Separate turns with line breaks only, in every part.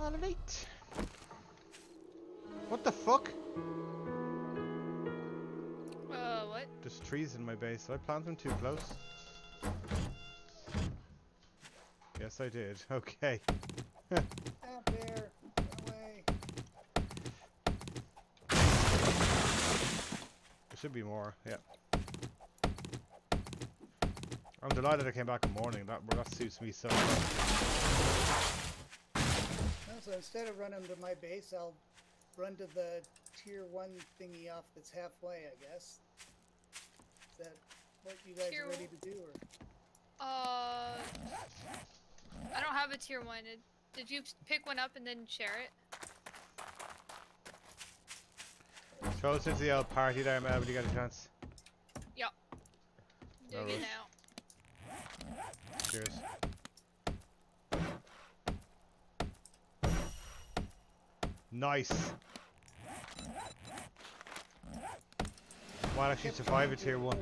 Alright. What the fuck?
Uh, what?
There's trees in my base. Did I plant them too close? Yes, I did. Okay.
Out there. Away.
There should be more. Yeah. I'm delighted I came back in the morning. That that suits me so well.
No, so instead of running to my base, I'll run to the tier one thingy off that's halfway, I guess. Is that what you guys
Tier
are ready to do? Or
Uh, I don't have a tier one. Did, did you pick one up and then share it?
Throw us into the old party there, man, when you get a chance.
Doing
Alright.
it now.
Cheers. Nice. Might actually survive a tier one.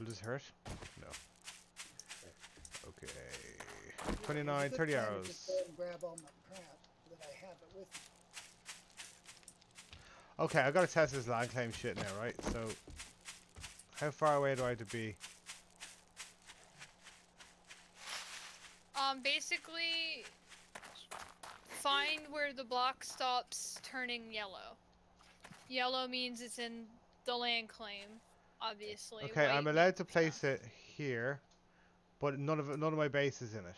Will this hurt? No. Okay.
Yeah, it was a
29,
good
30
time to
arrows.
just go and grab all my crap that I have it with me.
Okay, I gotta test this land claim shit now, right? So, how far away do I have to be?
Um, basically, find where the block stops turning yellow. Yellow means it's in the land claim, obviously.
Okay, I'm allowed to
means
place it here, but none of it, none of my base is in it.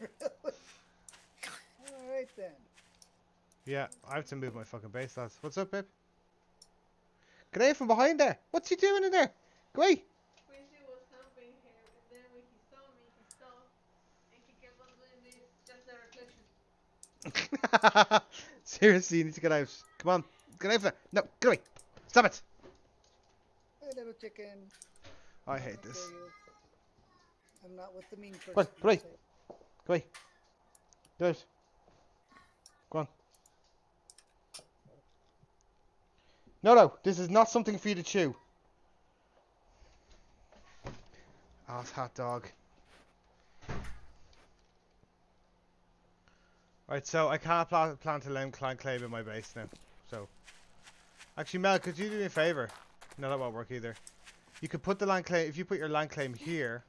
Alright then.
Yeah, I have to move my fucking base, lads. What's up, babe? Get away from behind there! What's he doing in there? Go away!
Quincy was camping here, and then when he saw me, he stopped, and he kept on doing this, just the reflection.
Seriously, you need to get out. Come on, get out of there. No, get away. Stop it.
Hey, little chicken.
I hate
How
this.
dare you. I'm not with the mean person.
What?
you
Right.
say.
Go away. Do it. Go on. No, no, this is not something for you to chew. Ass hot dog. Right, so I can't pla- plant a lime clan claim in my base now. So, actually, Mel, could you do me a favor? No, that won't work either. You could put the land claim if you put your land claim here.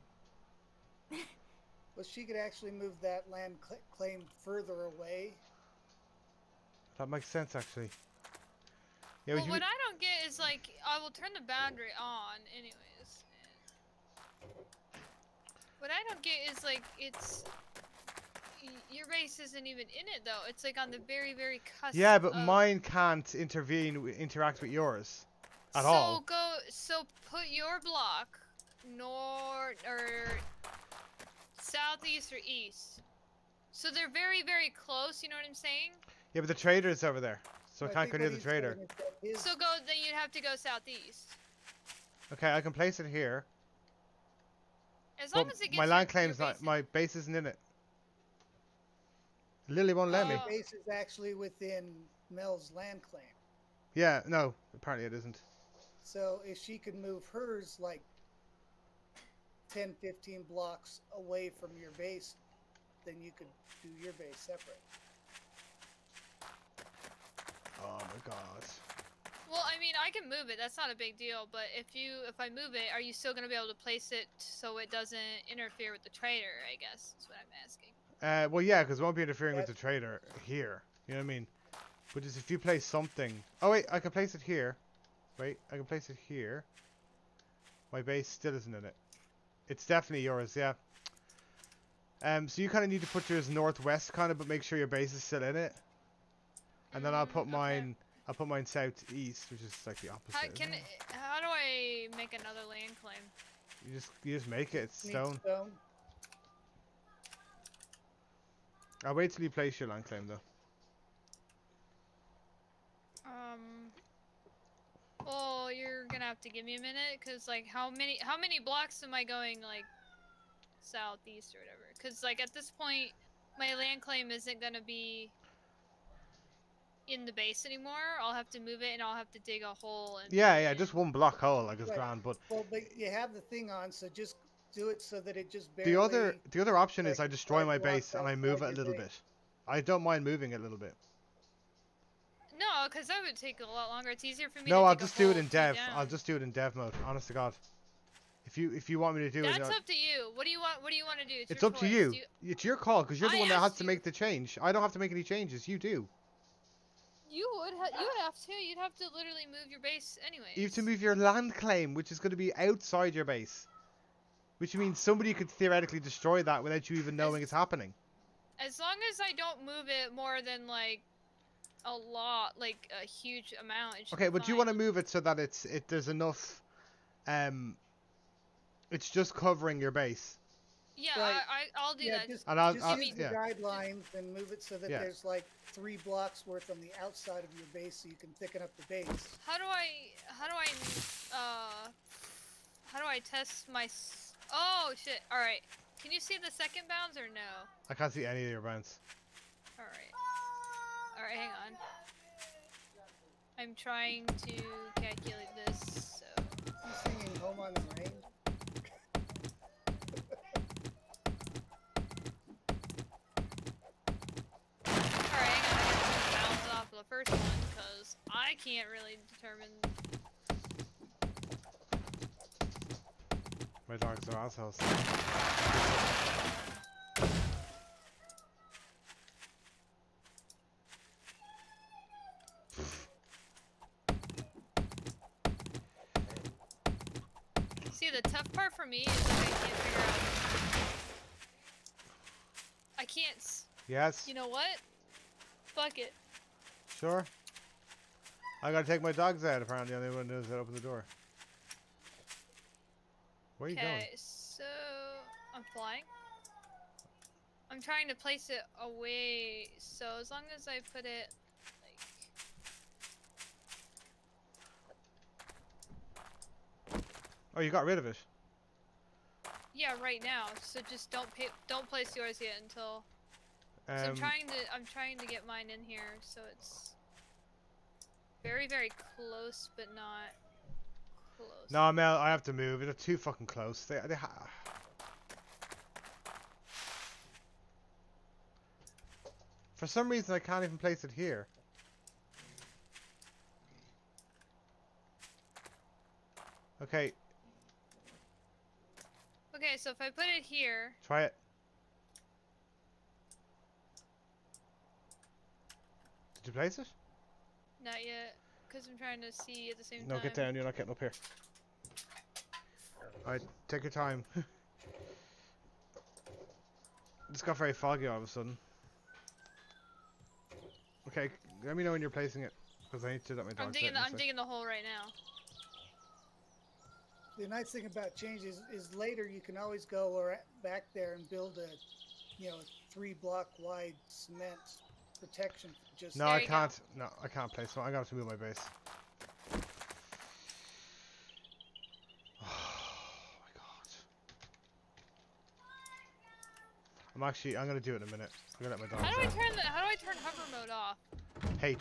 Well, she could actually move that land cl- claim further away.
That makes sense, actually. Yeah,
Well,
you-
what I don't get is like, I will turn the boundary on, anyways. What I don't get is like, it's your base isn't even in it though. It's like on the very, very cusp.
Yeah, but
of-
mine can't intervene, interact with yours at
so
all.
go, so put your block north or southeast or east. So they're very, very close. You know what I'm saying?
Yeah, but the trader's over there, so I
I
can't
think
go near the trader.
is
So go. Then you'd have to go southeast.
Okay, I can place it here,
As long
but
as it gets
my land claim's not.
base
My base isn't in it. Lily won't let me.
Oh.
My base is actually within Mel's land claim.
Yeah, no, apparently it isn't.
So if she could move hers like 10, 15 blocks away from your base, then you could do your base separate.
Oh my god.
Well, I mean, I can move it. That's not a big deal. But if you, if I move it, are you still gonna be able to place it so it doesn't interfere with the trader? I guess is what I'm asking.
Uh, well, yeah, because it won't be interfering with the trader here. You know what I mean? But just if you place something. Oh wait, I can place it here. Wait, I can place it here. My base still isn't in it. It's definitely yours, yeah. Um, so you kind of need to put yours northwest, kind of, but make sure your base is still in it. And then I'll put
okay.
mine. I'll put mine southeast, which is like the opposite.
How
isn't
can?
it?
I- How do I make another land claim?
You just you just make it. It's stone.
stone.
I'll wait till you place your land claim though.
Um. Well, you're gonna have to give me a minute, cause like, how many how many blocks am I going like southeast or whatever. Because like at this point, my land claim isn't gonna be in the base anymore. I'll have to move it, and I'll have to dig a hole. And
Yeah,
put it
yeah, just one block hole, like it's
Right.
grand. But
Well, but you have the thing on, so just do it so that it just barely.
the other, the other option is I destroy my base and I move it a little
base.
bit. I don't mind moving it a little bit.
No, because that would take a lot longer. It's easier for me.
No,
to
I'll
dig a
just do it in dev.
down.
I'll just do it in dev mode. Honest to God. If you if you want me to do
That's
it, uh,
up to you. What do you want? What do you want to do? It's,
it's
your
up to you.
You.
It's your call because you're the
I
one that has
asked
to
you.
make the change. I don't have to make any changes. You do.
You would. Ha- you would have to. You'd have to literally move your base anyway.
You have to move your land claim, which is going to be outside your base. Which means somebody could theoretically destroy that without you even knowing it's happening.
As long as I don't move it more than like a lot, like a huge amount.
Okay, but you want to move it so that it's it there's enough. Um, it's just covering your base.
Yeah,
Right.
I, I I'll do
Yeah,
that.
just,
And I'll-
just
I'll-
use the
yeah.
guidelines and move it so that
Yeah.
there's like three blocks worth on the outside of your base, so you can thicken up the base.
How do I? How do I? Uh, how do I test my? s- Oh shit! All right. Can you see the second bounds or no?
I can't see any of your bounds.
All right. All right, hang on. I'm trying to calculate this. So.
You singing "Home on the Range"?
Alright, hang on. I gotta take bounds off the first one because I can't really determine.
My dogs are assholes.
See, the tough part for me is that I can't figure out. I can't.
Yes.
You know what? Fuck it.
Sure. I gotta take my dogs out. Apparently, the only one who knows how to open the door. Where are you going?
Okay, so I'm flying. I'm trying to place it away, so as long as I put it like
Oh, you got rid of it.
yeah, right now. So just don't pay, don't place yours yet until. So I'm
Um,
trying to I'm trying to get mine in here so it's very very close but not close.
no, Mel, I have to move. They're too fucking close. They, they ha- For some reason, I can't even place it here. Okay,
Okay, so if I put it here,
try it. You place it?
not yet, because I'm trying to see at the same
No,
time.
No, get down. You're not getting up here. Alright, take your time. It's got very foggy all of a sudden. Okay, let me know when you're placing it, because I need to let my
dog.
I'm
digging. The,
in a
I'm digging the hole right now.
The nice thing about change is, is later you can always go or back there and build a, you know, three block wide cement protection. Just
No, I can't. No, I can't place one. I got to move my base. Oh my god. I'm actually. I'm gonna do it in a minute. I'm gonna let my dogs
How do I
out.
turn the? How do I turn hover mode off?
H.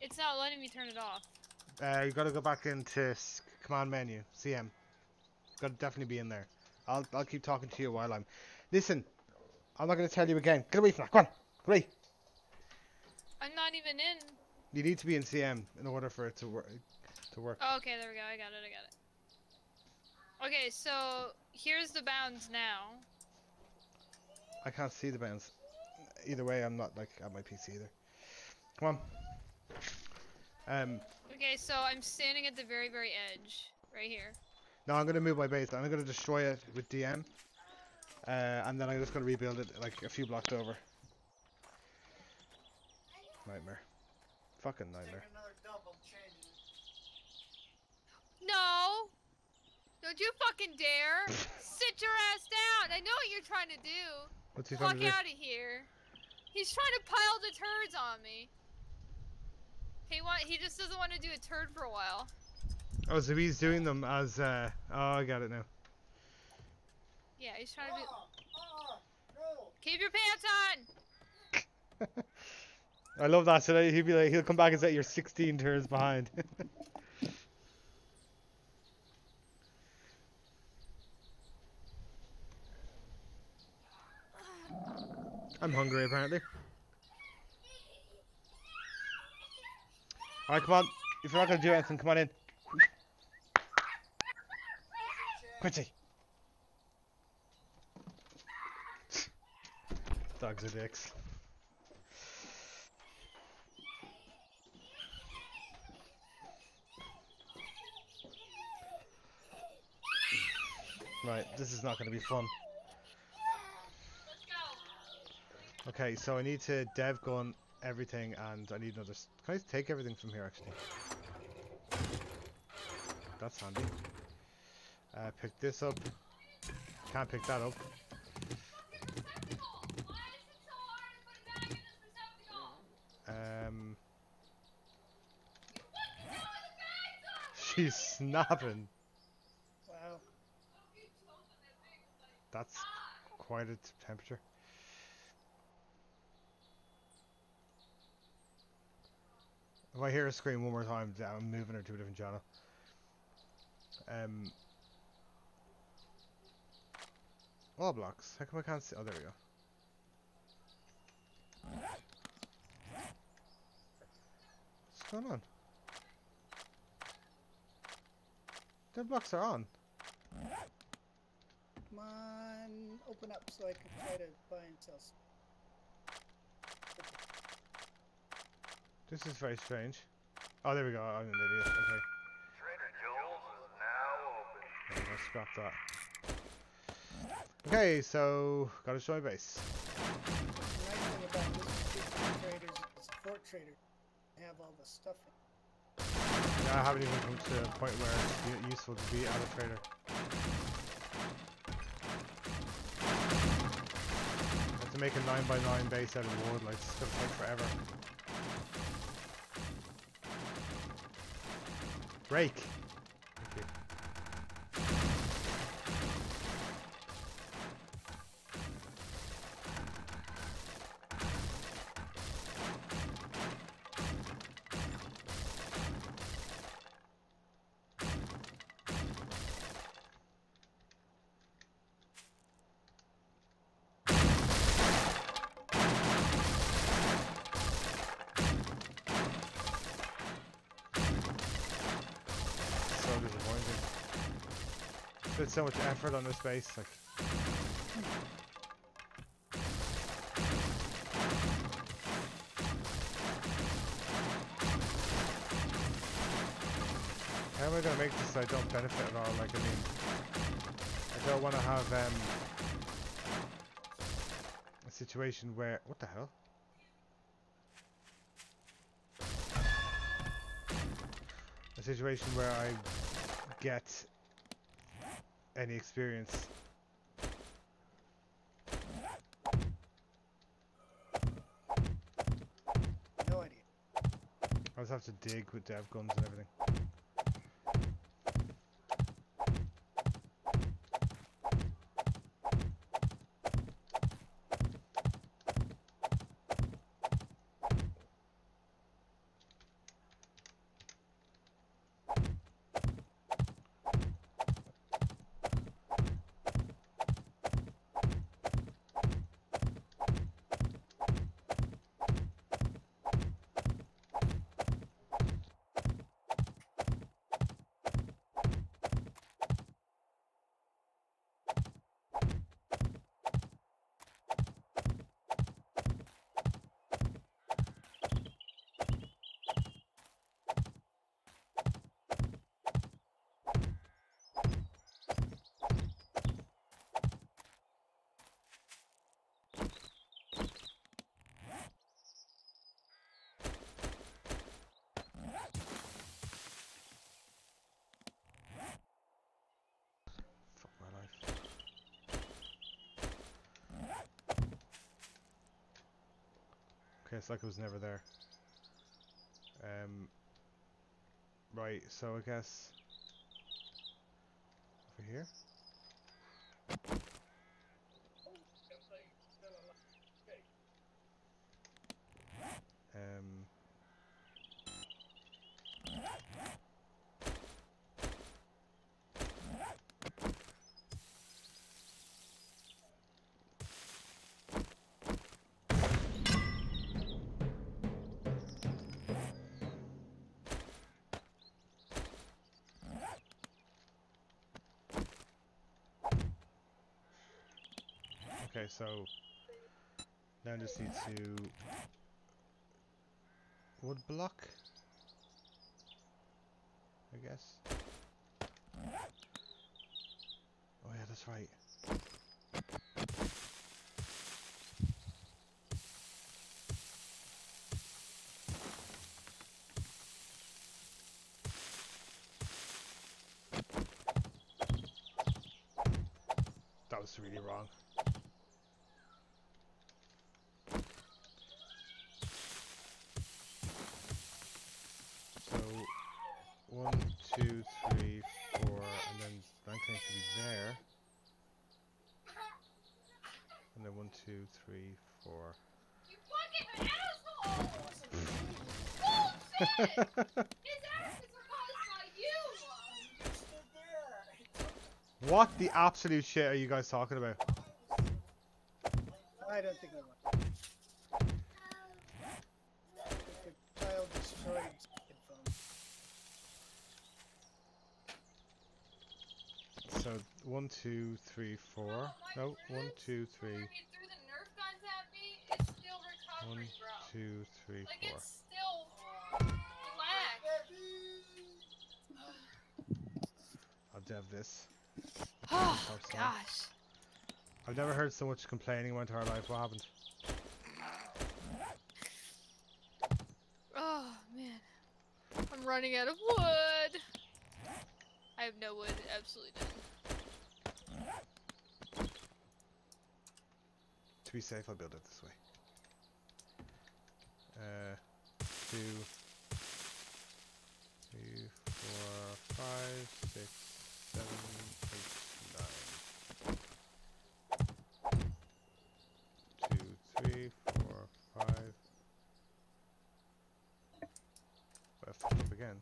It's not letting me turn it off.
Uh, you gotta go back into command menu, CM. Gotta definitely be in there. I'll I'll keep talking to you while I'm. Listen, I'm not gonna tell you again. Get away from that. Go on, go away.
Not even in.
You need to be in CM in order for it to work. To work.
Oh, okay, there we go. I got it. I got it. Okay, so here's the bounds now.
I can't see the bounds. Either way, I'm not like at my PC either. Come on. Um,
Okay, so I'm standing at the very, very edge, right here.
no, I'm gonna move my base. I'm gonna destroy it with DM. Uh, and then I'm just gonna rebuild it like a few blocks over. Nightmare. Fucking nightmare.
No! Don't you fucking dare! Sit your ass down! I know what you're trying to do!
What's he trying
Walk
to do?
out of here! He's trying to pile the turds on me. He want he just doesn't want to do a turd for a while.
Oh, so he's doing them as. Uh, oh, I got it now.
Yeah, he's trying to be.
Ah, ah, no.
Keep your pants on.
I love that. So he'll be like, he'll come back and say you're 16 turns behind. I'm hungry apparently. Alright, come on. If you're not gonna do anything, come on in. Quincy. Dogs are dicks. Right, this is not going to be fun. Okay, so I need to dev gun everything and I need another... Can I take everything from here actually? That's handy. Uh, pick this up. Can't pick that up. Um... She's snapping. That's quite a temperature. If I hear her scream one more time, I'm moving her to a different channel. Um. Wall blocks. How come I can't see? Oh, there we go. What's going on? The blocks are on.
Come on, open up so I can try to buy and sell. s-
This is very strange. Oh, there we go. Oh, I'm an idiot. Okay.
Trader Joel's is now open.
I'm gonna scrap that. Okay, so gotta show my base.
The nice thing about this particular trader is it's a fort trader. They Have all the stuff. In.
Yeah, I haven't even come to a point where it's useful to be out of trader. Make a 9x9 base out of wood, like it's gonna take forever. Break! So much effort on this base, like. How am I gonna make this so I don't benefit at all? Like, I mean, I don't want to have um, a situation where what the hell? A situation where I any experience.
No idea.
I just have to dig with dev guns and everything. Fuck my life. Okay, it's like it was never there. Um. Right, so I guess Okay, so now I just need to wood block. I guess. Oh yeah, that's right. That was really wrong. So, one, two, three, four, and then Blankline should be there. And then one, two, three, four. What the absolute shit are you guys talking about?
I don't think I want. Child destroyed headphones.
So, one, two, three, four.
Oh,
No, one, two, three.
Threw the Nerf guns at me, it's still
One,
bro.
two,
like,
four.
it's still black.
I'll dev this.
Oh, gosh.
I've never heard so much complaining in my entire life. What happened?
Oh, man. I'm running out of wood. I have no wood, absolutely none.
To be safe, I'll build it this way. Uh, two, three, four, five, six, seven, eight, nine. Two, three, four, five. I fucked up again.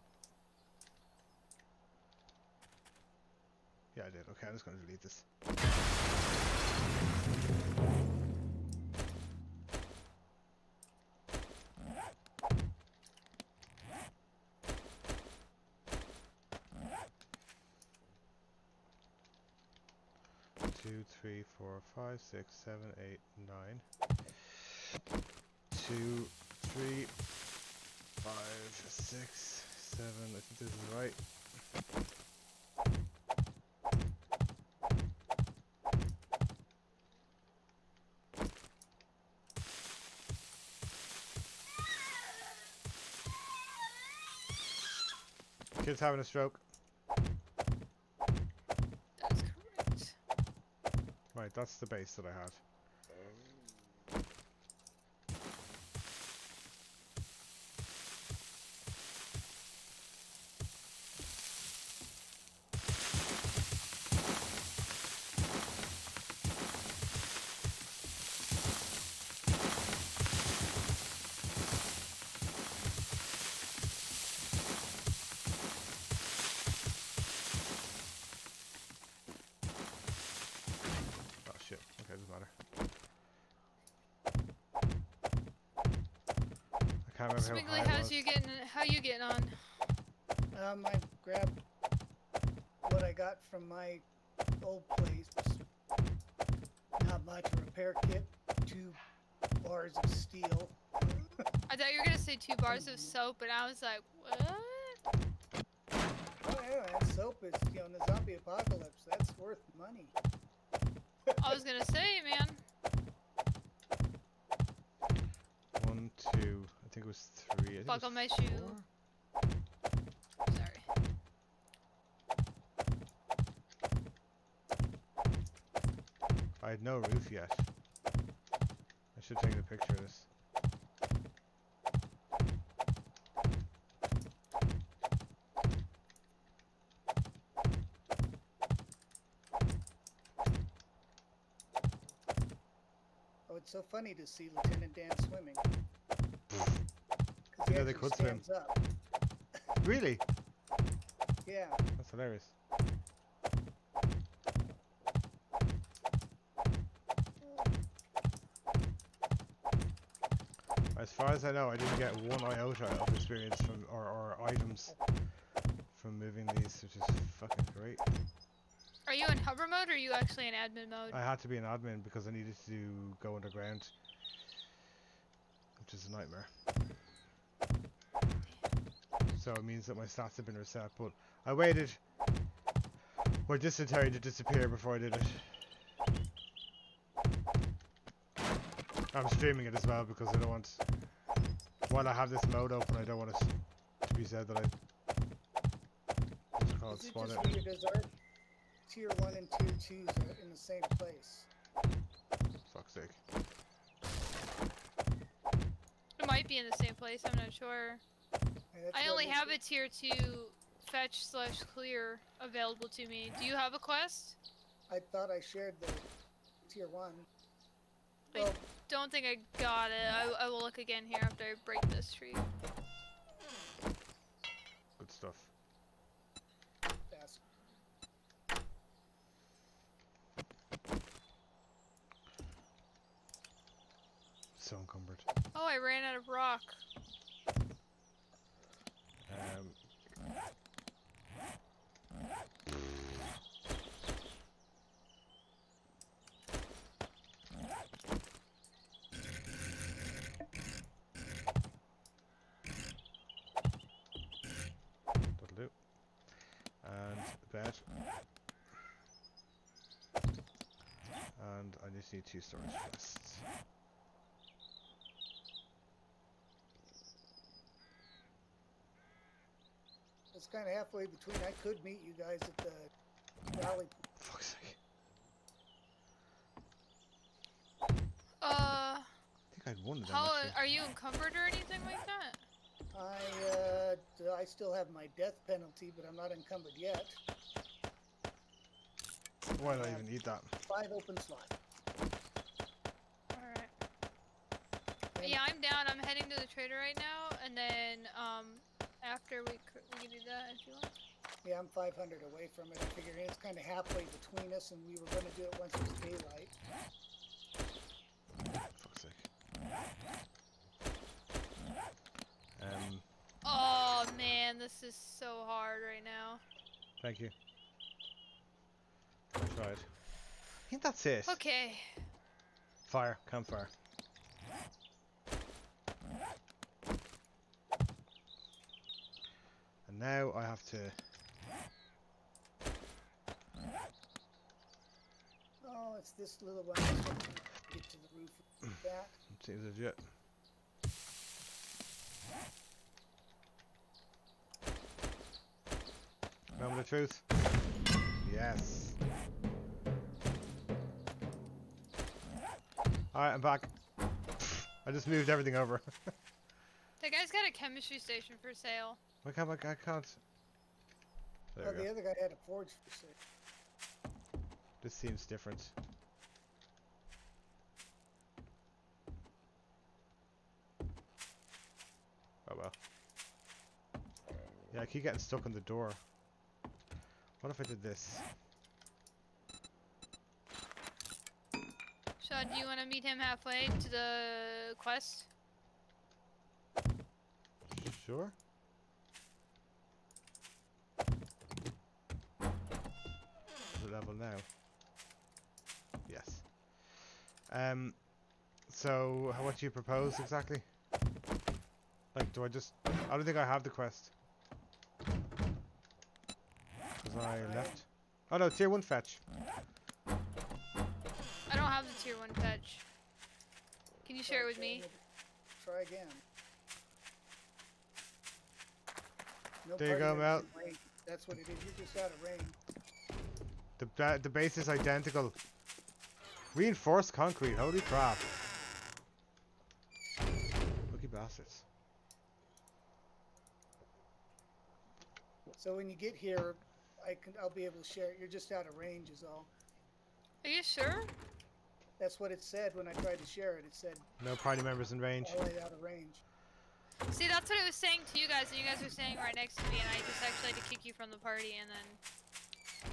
Yeah, I did. Okay, I'm just gonna delete this. Two, three, four, five, six, seven, eight, nine. Two, three, five, six, seven. I think this is right. Kid's having a stroke.
That's correct.
Right, that's the base that I had. Oh shit. Okay, doesn't matter. I can't remember
Smiggly,
how high
how's
was.
you getting? How you getting on?
Um, I grabbed what I got from my old place. Not much. A repair kit, two bars of steel.
I thought you were gonna say two bars of soap, and I was like, what?
Oh yeah, that soap is, you know, in the zombie apocalypse. That's worth money.
I was gonna say, man.
One, two, I think it was three. I think it
Buckle
was
my shoe. Sorry.
I had no roof yet. I should take a picture of this.
Oh, it's so funny to see Lieutenant Dan swimming. 'Cause
Didn't they could swim.
up.
Really?
Yeah.
That's hilarious. As far as I know, I didn't get one iota of experience from or, or items from moving these, which is fucking great.
Are you in hover mode or are you actually in admin mode?
I had to be an admin because I needed to go underground, which is a nightmare. So it means that my stats have been reset, but I waited for dysentery to disappear before I did it. I'm streaming it as well because I don't want, while I have this mode open, I don't want it to be said that I what's it called,
Is it
spawn
just
it.
weird as our tier one and tier twos are in the same place?
Fuck's sake.
It might be in the same place, I'm not sure.
And
I only have
it-
a tier 2 fetch slash clear available to me. Do you have a quest?
I thought I shared the tier one.
I-
Well,
Don't think I got it. I, I will look again here after I break this tree.
Good stuff.
fast.
So encumbered.
Oh, I ran out of rock.
Um, that'll. And bed. And I just need two storage chests.
Kind of halfway between. I could meet you guys at the rally.
Fuck's sake.
Uh,
I think I'd won them
how
actually.
are you encumbered or anything like that?
I uh, d- I still have my death penalty, but I'm not encumbered yet.
Why did I even need that?
Five open slots.
Alright. Yeah, I'm down. I'm heading to the trader right now, and then, um, after we, we can do that if you want.
Yeah, I'm 500 away from it. I figure it's kind of halfway between us, and we were going to do it once it was daylight.
Fuck's sake. Um,
Oh man, this is so hard right now.
thank you. I tried. I think that's it.
Okay.
Fire, campfire. Now I have to.
Oh, it's this little one. that's what we Get to the roof with that.
Seems legit. Remember the truth? Yes. Alright, I'm back. I just moved everything over.
The guy's got a chemistry station for sale.
I can't, I can't. There
Oh,
we go.
the other guy had a forge for sale.
This seems different. Oh well. Yeah, I keep getting stuck on the door. What if I did this?
Sean, do you want to meet him halfway to the quest?
Sure. Level now? Yes. Um. So, how- what do you propose exactly? Like, do I just? I don't think I have the quest. Because I left. Oh no, tier one fetch.
I don't have the tier 1 fetch. Can you share it with me?
Try again. No
There you go,
members
Mel.
That's what it is. You're just out of range.
The the base is identical. Reinforced concrete. Holy crap! Lucky bastards.
So when you get here, I can I'll be able to share it. You're just out of range is all.
Are you sure?
That's what it said when I tried to share it. It said
No party members in range.
all out of range.
See, that's what it was saying to you guys, and you guys were saying right next to me, and I just actually had to kick you from the party and then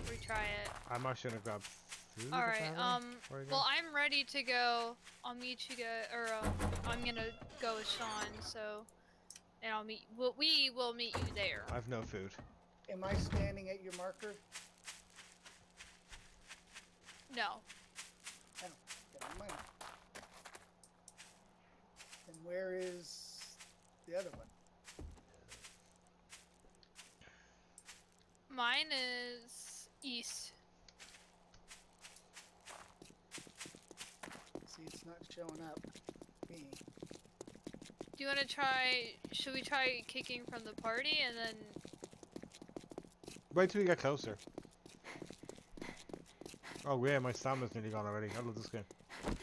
retry it.
I'm actually gonna grab food.
Alright, um, well,
going?
I'm ready to go. I'll meet you guys, or uh, I'm gonna go with Sean, so, and I'll meet, well, we will meet you there.
I've no food.
Am I standing at your marker?
No.
Never mind. And where is the other one?
Mine is east.
See, it's not showing up. Me.
Do you want to try? Should we try kicking from the party and then?
Wait till we get closer. Oh yeah, my stamina's nearly gone already. I love this game. How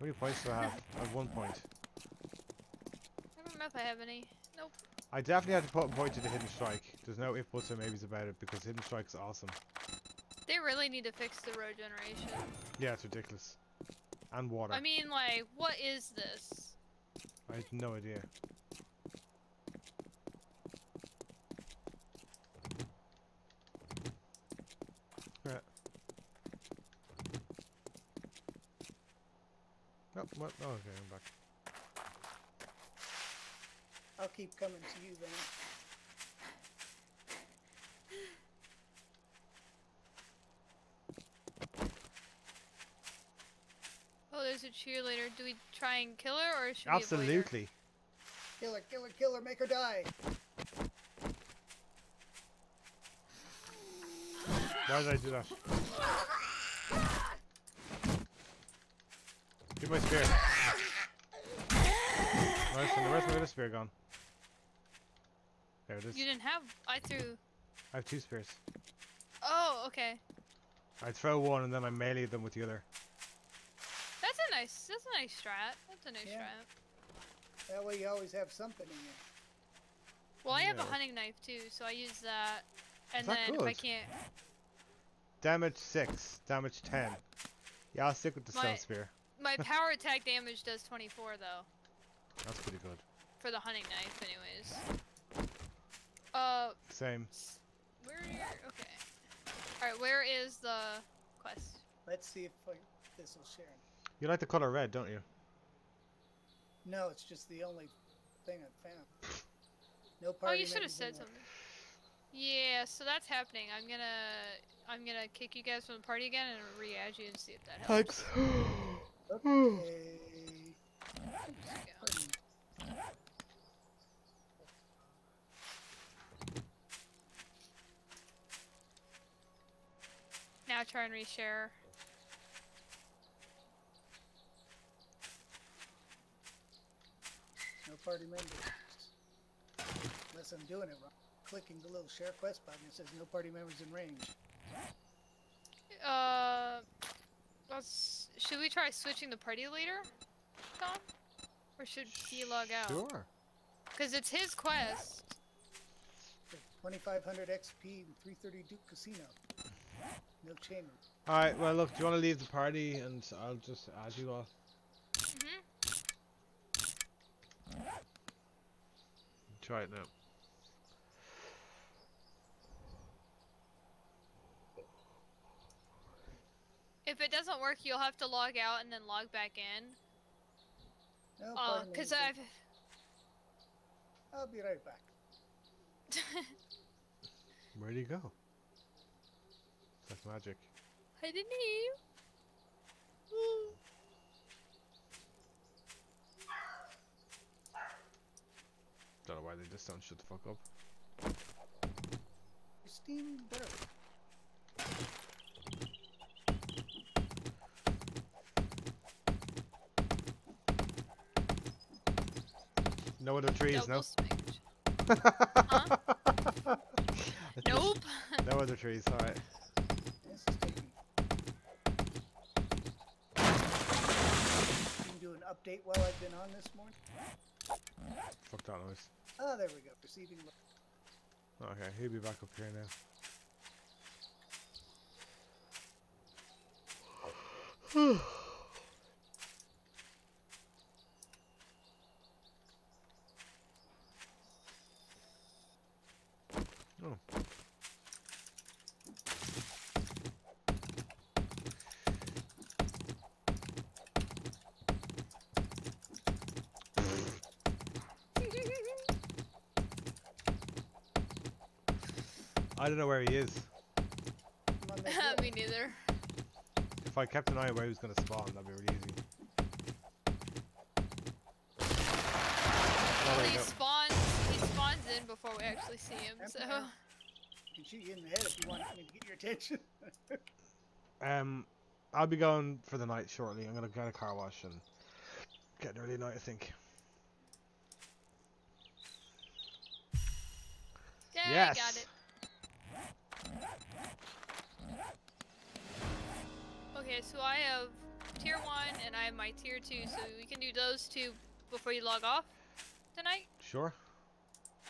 many points do I have? I have one point.
I don't know if I have any. Nope.
I definitely have to put a point to the hidden strike. There's no if, buts, or maybes about it because hidden strike's awesome.
They really need to fix the road generation.
Yeah, it's ridiculous. And water.
I mean, like, what is this?
I have no idea. Yeah. Oh, what? Oh, okay, I'm back.
I'll keep coming to you then.
A cheerleader. Do we try and kill her or should we?
Absolutely.
Kill her, kill her, kill her, make her die.
Why did I do that? Give my spear. Nice, and the rest of my other spear gone. There it is.
You didn't have. I threw.
I have two spears.
Oh, okay.
I throw one and then I melee them with the other.
That's a nice. That's a nice strat. That's a nice
Yeah.
strat.
That way you always have something in you.
Well, I have a hunting knife too, so I use that. And
that
then if I can't,
Damage 6, damage 10. Yeah, I'll stick with the
My-
stone spear.
my power attack damage does 24 though
That's pretty good.
for the hunting knife, anyways. Uh,
Same.
where? Are you? Okay. All right, where is the quest?
Let's see if I, this will share.
You like the color red, don't you?
No, it's just the only thing I found. No
Oh, you should have said
there.
something. Yeah, so that's happening. I'm gonna, I'm gonna kick you guys from the party again and re-add you and see if that helps.
Okay.
Now try and reshare.
No party members. Unless I'm doing it wrong. Clicking the little share quest button, it says no party members in range.
Uh, let's. Should we try switching the party leader, Tom? Or should he log out?
Sure.
Because it's his quest.
2500 XP and 330 Duke Casino. No chain.
Alright, well look, do you want to leave the party and I'll just add you all?
hmm
Try it now.
If it doesn't work, you'll have to log out and then log back in.
No
Uh, cause I've.
I'll be right back.
Where'd he go? That's magic.
I didn't hear you.
Don't know why they just don't shut the fuck up.
Christine Burke.
No other trees,
Double
no?
smoked. Nope.
no other trees, alright.
This is taking. You can do an update while I've been on this morning.
Fuck that noise.
Oh, there we go. Lo-
Okay, he'll be back up here now. oh. I don't know where he is.
I'm on that hill.
Me neither.
If I kept an eye on where he was going to spawn, that'd be really easy.
Well, he
go.
spawns. He spawns in before we actually see him. So
fine. I can shoot you in the head if you want me to get your attention.
Um, I'll be going for the night shortly. I'm gonna get a car wash and get an early night. I think.
yeah,
yes.
I got it. Okay, so I have tier one and I have my tier two. So we can do those two before you log off tonight.
Sure.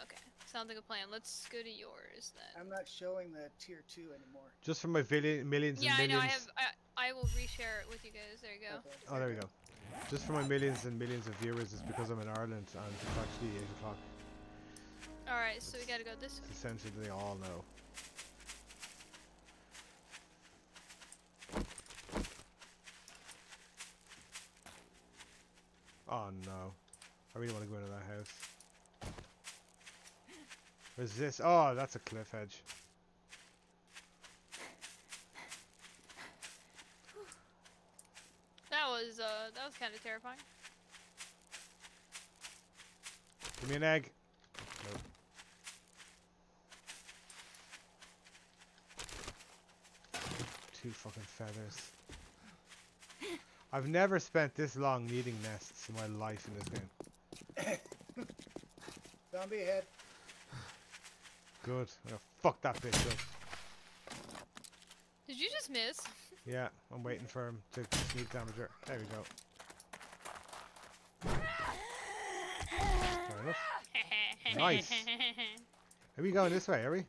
Okay, sounds like a plan. Let's go to yours then.
I'm not showing the tier two anymore.
Just for my villi- millions
Yeah, I
and
know.
millions.
I have. I, I will reshare it with you guys. There you go.
Okay.
Oh, there we go. Just for my millions and millions of viewers, it's because I'm in Ireland and it's actually eight o'clock.
All right, so we gotta go this way.
It's essentially they all know. Oh no. I really want to go into that house. Where's this? Oh, that's a cliff edge.
That was uh, that was kind of terrifying.
Give me an egg. Nope. Two fucking feathers. I've never spent this long needing nests in my life in this game.
Zombie ahead.
Good. I'm gonna fuck that bitch up.
Did you just miss?
Yeah, I'm waiting for him to sneak damage her. There we go. Fair enough. Nice. Are we going this way, are we?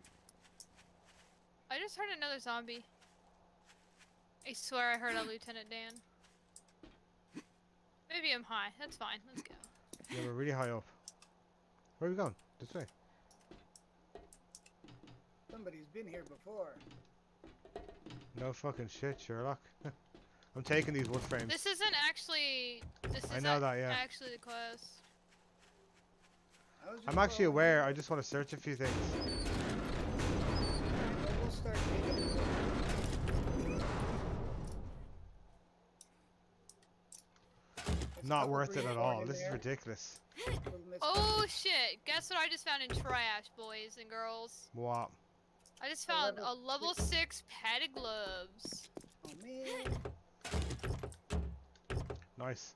I just heard another zombie. I swear I heard a Lieutenant Dan. Maybe I'm high. That's fine. Let's go.
Yeah, we're really high up. Where are we going? This way.
Somebody's been here before.
No fucking shit, Sherlock. I'm taking these wood frames.
This isn't actually. This
I
isn't
know that, yeah.
actually the quest.
I was just
I'm actually aware. I just want to search a few things.
Well, We'll start digging. There's a
Not worth it at all. This is ridiculous.
Oh shit! Guess what I just found in trash, boys and girls.
What?
I just
A
found
level
a level six padded gloves.
Oh man.
Nice.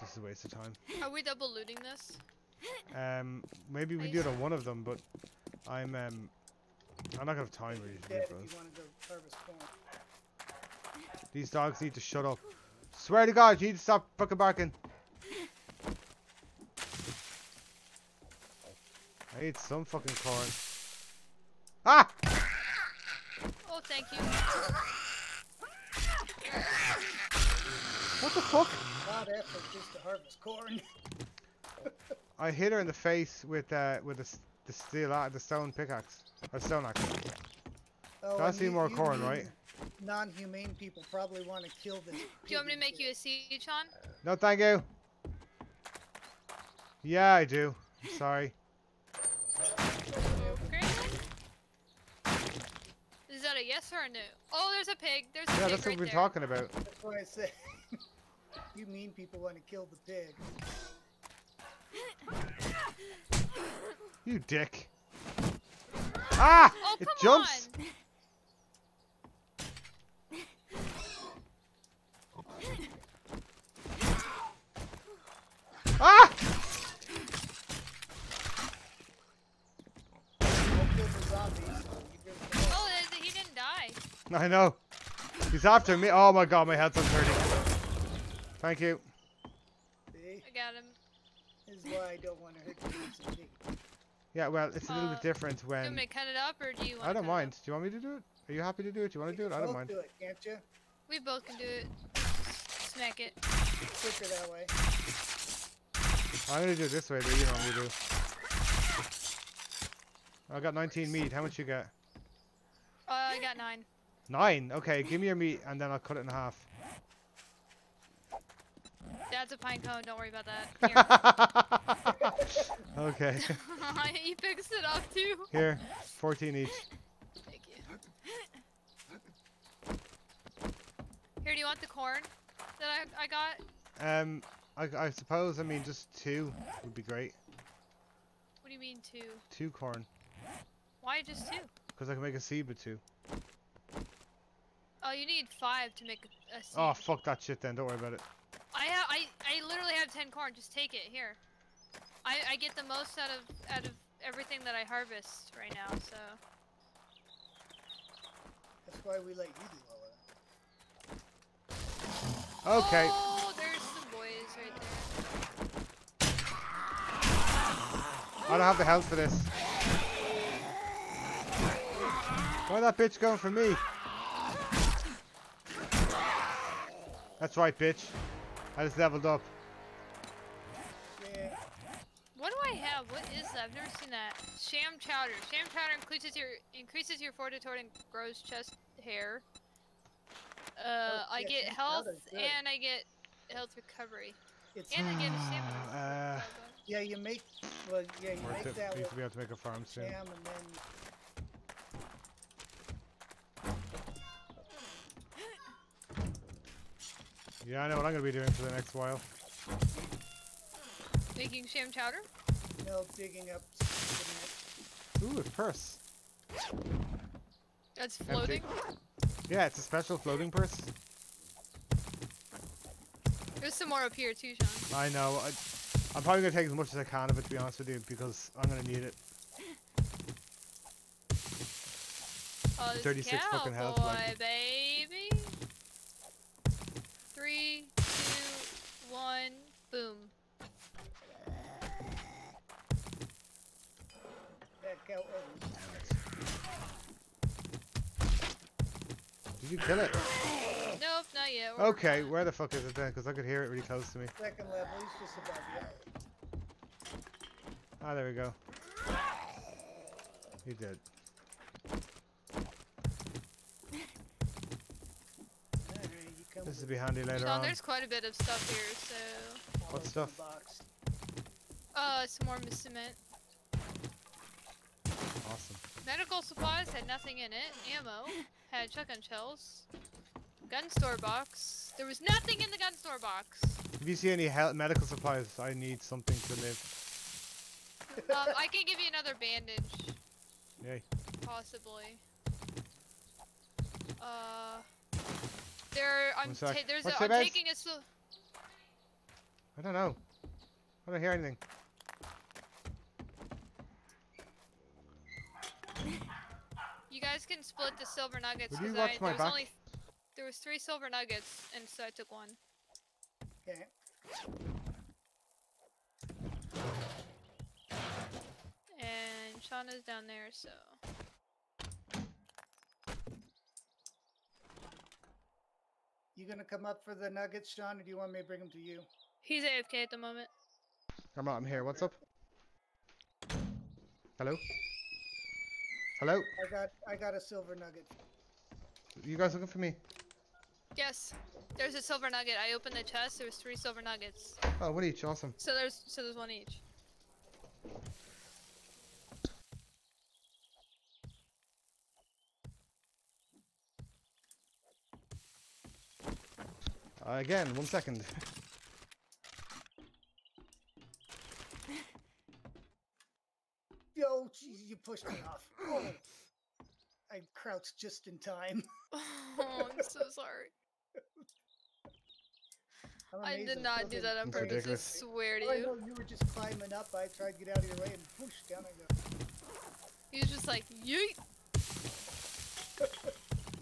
This is a waste of time.
Are we double looting this?
Um, maybe we
Nice.
do it on one of them, but I'm um, I'm not gonna have time really to do
Dead
it,
if
bros.
you want to go harvest corn.
These dogs need to shut up. Swear to God, you need to stop fucking barking. I need some fucking corn. Ah!
Oh, thank you.
What the fuck?
Not effort just to harvest corn.
I hit her in the face with uh with the the steel a- the stone pickaxe or stone axe.
Oh,
Gotta see more
you
corn,
mean
right?
Non-humane people probably want to kill this.
Do you want me to make you a siege on?
No, thank you. Yeah, I do. I'm sorry.
Okay. Is that a yes or a no? Oh, there's a pig. There's a
Yeah,
pig
that's what
right
we're
there.
talking about.
That's why I said. you mean people want to kill the pig?
You dick. Ah!
Oh,
it jumps.
on!
Ah!
Don't kill the zombies. You give them
Oh, he didn't die.
I know. He's after me. Oh my god, my head's on 30. Thank you.
See?
I got him.
This is why I don't want to hurt the pigs and pigs.
Yeah, well, it's a little bit
Uh,
different
Do you want me to cut it up or do you want
I don't mind. Do you want me to do it? Are you happy to do it? Do you want to do it? I don't
Both
mind.
do it, can't you?
We both can do it. Smack it.
Quicker that way.
I'm gonna do it this way, but you know what we do. I got 19 meat. How much you got?
Uh, I got nine.
Nine? Okay, give me your meat and then I'll cut it in half.
That's a pine cone, don't worry about that.
okay.
he picks it up too.
Here, 14 each.
Thank you. Here, do you want the corn that I, I got?
Um, I, I suppose, I mean, just two would be great.
What do you mean two?
Two corn.
Why just two?
Because I can make a seed with two.
Oh, you need five to make a, a seed.
Oh, fuck that shit then. Don't worry about it.
I have I I literally have ten corn. Just take it here. I I get the most out of out of everything that I harvest right now. So
That's why we let you do all of that.
Okay.
Oh, there's some boys right there.
I don't have the health for this. Why that bitch going for me? That's right, bitch. I just leveled up.
What do I have? What is that? I've never seen that. Sham chowder. Sham chowder increases your increases your fortitude and grows chest hair. Uh,
Oh,
I
yeah,
get health and I get health recovery.
It's
And I get a stamina.
Uh,
yeah. You make well. Yeah, you make
it.
that
Need
with
to be to make a farm soon.
jam, and then
Yeah, I know what I'm gonna be doing for the next while.
Making sham chowder.
no digging up.
Ooh, a purse.
That's
Empty.
floating.
Yeah, it's a special floating purse.
There's some more up here too, Sean.
I know. I, I'm probably gonna take as much as I can of it, to be honest with you, because I'm gonna need it.
Oh, this
36 fucking health,
cowboy,
like-
baby. Three, two, one, boom.
That cow. oh,
Did you kill it?
Nope, not yet. we're
Okay,
on
where the fuck is it then? Because I could hear it really close to me.
Second level. He's just above you.
Ah, there we go. He did.
Alright, you come
This will be handy later
Sean,
on.
there's quite a bit of stuff here, so
What stuff?
Uh, some more cement.
Awesome.
Medical supplies had nothing in it. Ammo had shotgun shells. Gun store box. There was nothing in the gun store box.
If you see any medical supplies, I need something to live.
Um, I can give you another bandage,
Yay.
possibly. Uh, there. I'm. Ta- there's.
What's
A, I'm taking a.
I don't know. I don't hear anything.
You guys can split the silver nuggets.
Would you
'cause
watch
I,
my
there was
back?
only. There was three silver nuggets, and so I took one.
Okay.
And Shauna's down there, so.
You gonna come up for the nuggets, Sean, or do you want me to bring them to you?
He's AFK at the moment.
Come on, I'm here. What's up? Hello? Hello?
I got I got a silver nugget.
You guys looking for me?
Yes. There's a silver nugget. I opened the chest. There was three silver nuggets.
Oh, one each. Awesome.
So there's so there's one each.
Uh, again, one second.
Yo, jeez, you pushed me off. Oh. I crouched just in time.
Oh, I'm so sorry.
I'm
I
amazed
did not do that on
That's
purpose. I
ridiculous.
swear to
Oh, I
you.
know you were just climbing up. I tried to get out of your way and whoosh down I go.
He was just like, yeet.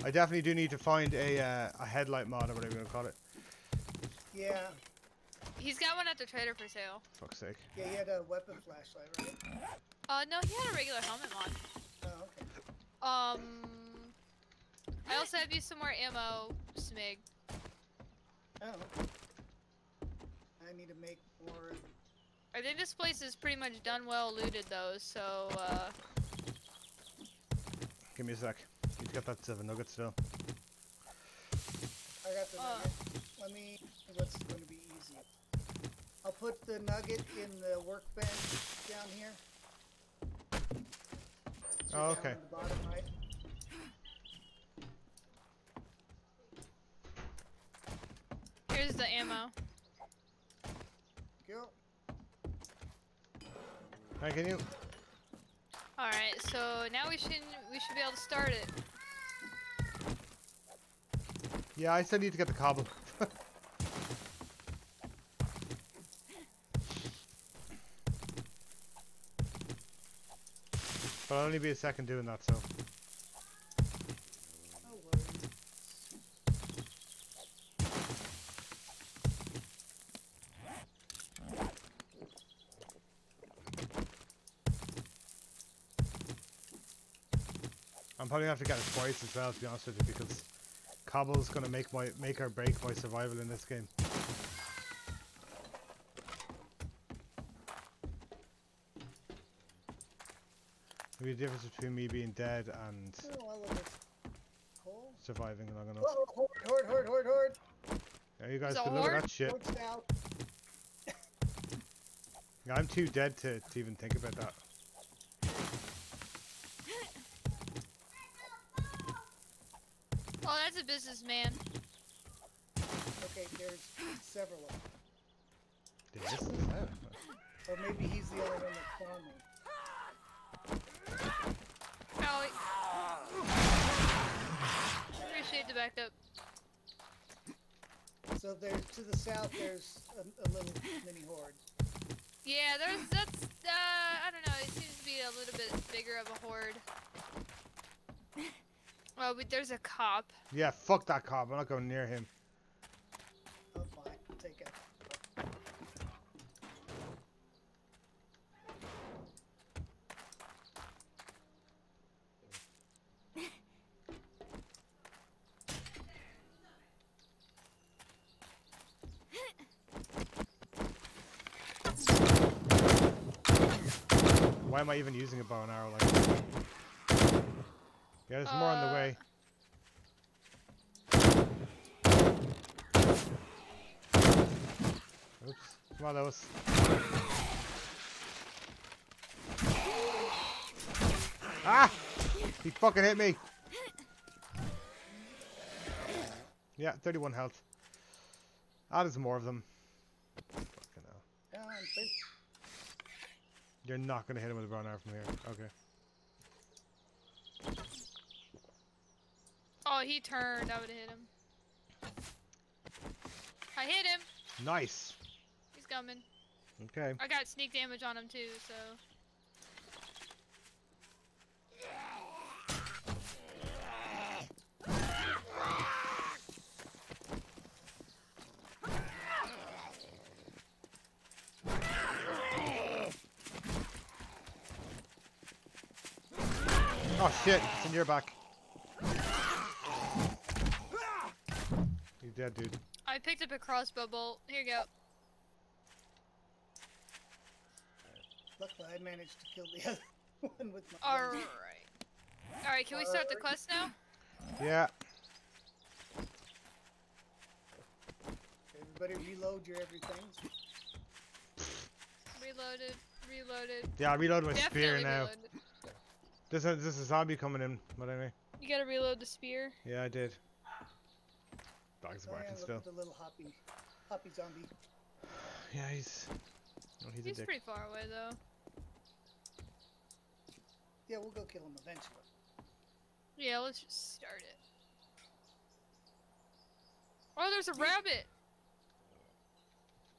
I definitely do need to find a uh, a headlight mod or whatever you want to call it.
Yeah,
He's got one at the trader for sale.
Fuck's sake.
yeah, he had a weapon flashlight, right?
Uh, no, he had a regular helmet mod.
Oh, okay.
Um, I also have you some more ammo, Smig.
Oh. I need to make more.
I think this place is pretty much done well looted though, so uh,
Give me a sec. He's got that seven nugget still.
I got the
Uh.
nugget. Let me. What's going to be easy? I'll put the nugget in the workbench down here. So
Oh,
down
okay.
on the bottom right.
the ammo.
Go.
Hey, can you?
All right, so now we should we should be able to start it.
Yeah, I still need to get the cobble. I'll only be a second doing that, so. I'm probably gonna have to get it twice as well, to be honest with you, because cobble's gonna make my make or break my survival in this game. Maybe the difference between me being dead and
Oh, all of this coal.
surviving long enough.
Oh, horde, horde, horde, horde, horde.
Yeah, you guys
Is
can look at that shit. Yeah, I'm too dead to, to even think about that.
Oh, that's a businessman.
Okay, there's several of them.
Did this?
Or maybe he's the only one that's farming.
Oh, wait. Appreciate the backup.
So there's to the south. There's a, a little mini horde.
Yeah, there's that's uh I don't know. It seems to be a little bit bigger of a horde. Oh, but there's a cop.
Yeah, fuck that cop. I'm not going near him.
Oh, fine. Take it.
Why am I even using a bow and arrow like that? Yeah, there's more on the
Uh,
way. Oops. Come on, Lois. Ah! He fucking hit me! Yeah, 31 health. Ah, there's more of them. Fucking hell. You're not gonna hit him with a bow and arrow from here. Okay.
Oh, he turned. I would have hit him. I hit him.
Nice!
He's coming.
Okay.
I got sneak damage on him too, so.
Oh shit, it's in your back. You dead, dude.
I picked up a crossbow bolt. Here you go.
Luckily, I managed to kill the other one with my.
Alright. Alright, can we start the quest now?
Yeah.
Everybody, reload your everything.
Reloaded. Reloaded.
Yeah, I reloaded my spear now.
reloaded.
There's a, there's a zombie coming in, but anyway.
You You gotta reload the spear.
Yeah, I did. Dog's
Oh, yeah,
barking
look
still.
at the little hoppy, hoppy zombie.
Yeah, he's. Oh, he's,
He's
a
pretty far away though.
Yeah, we'll go kill him eventually.
Yeah, let's just start it. Oh, there's a rabbit!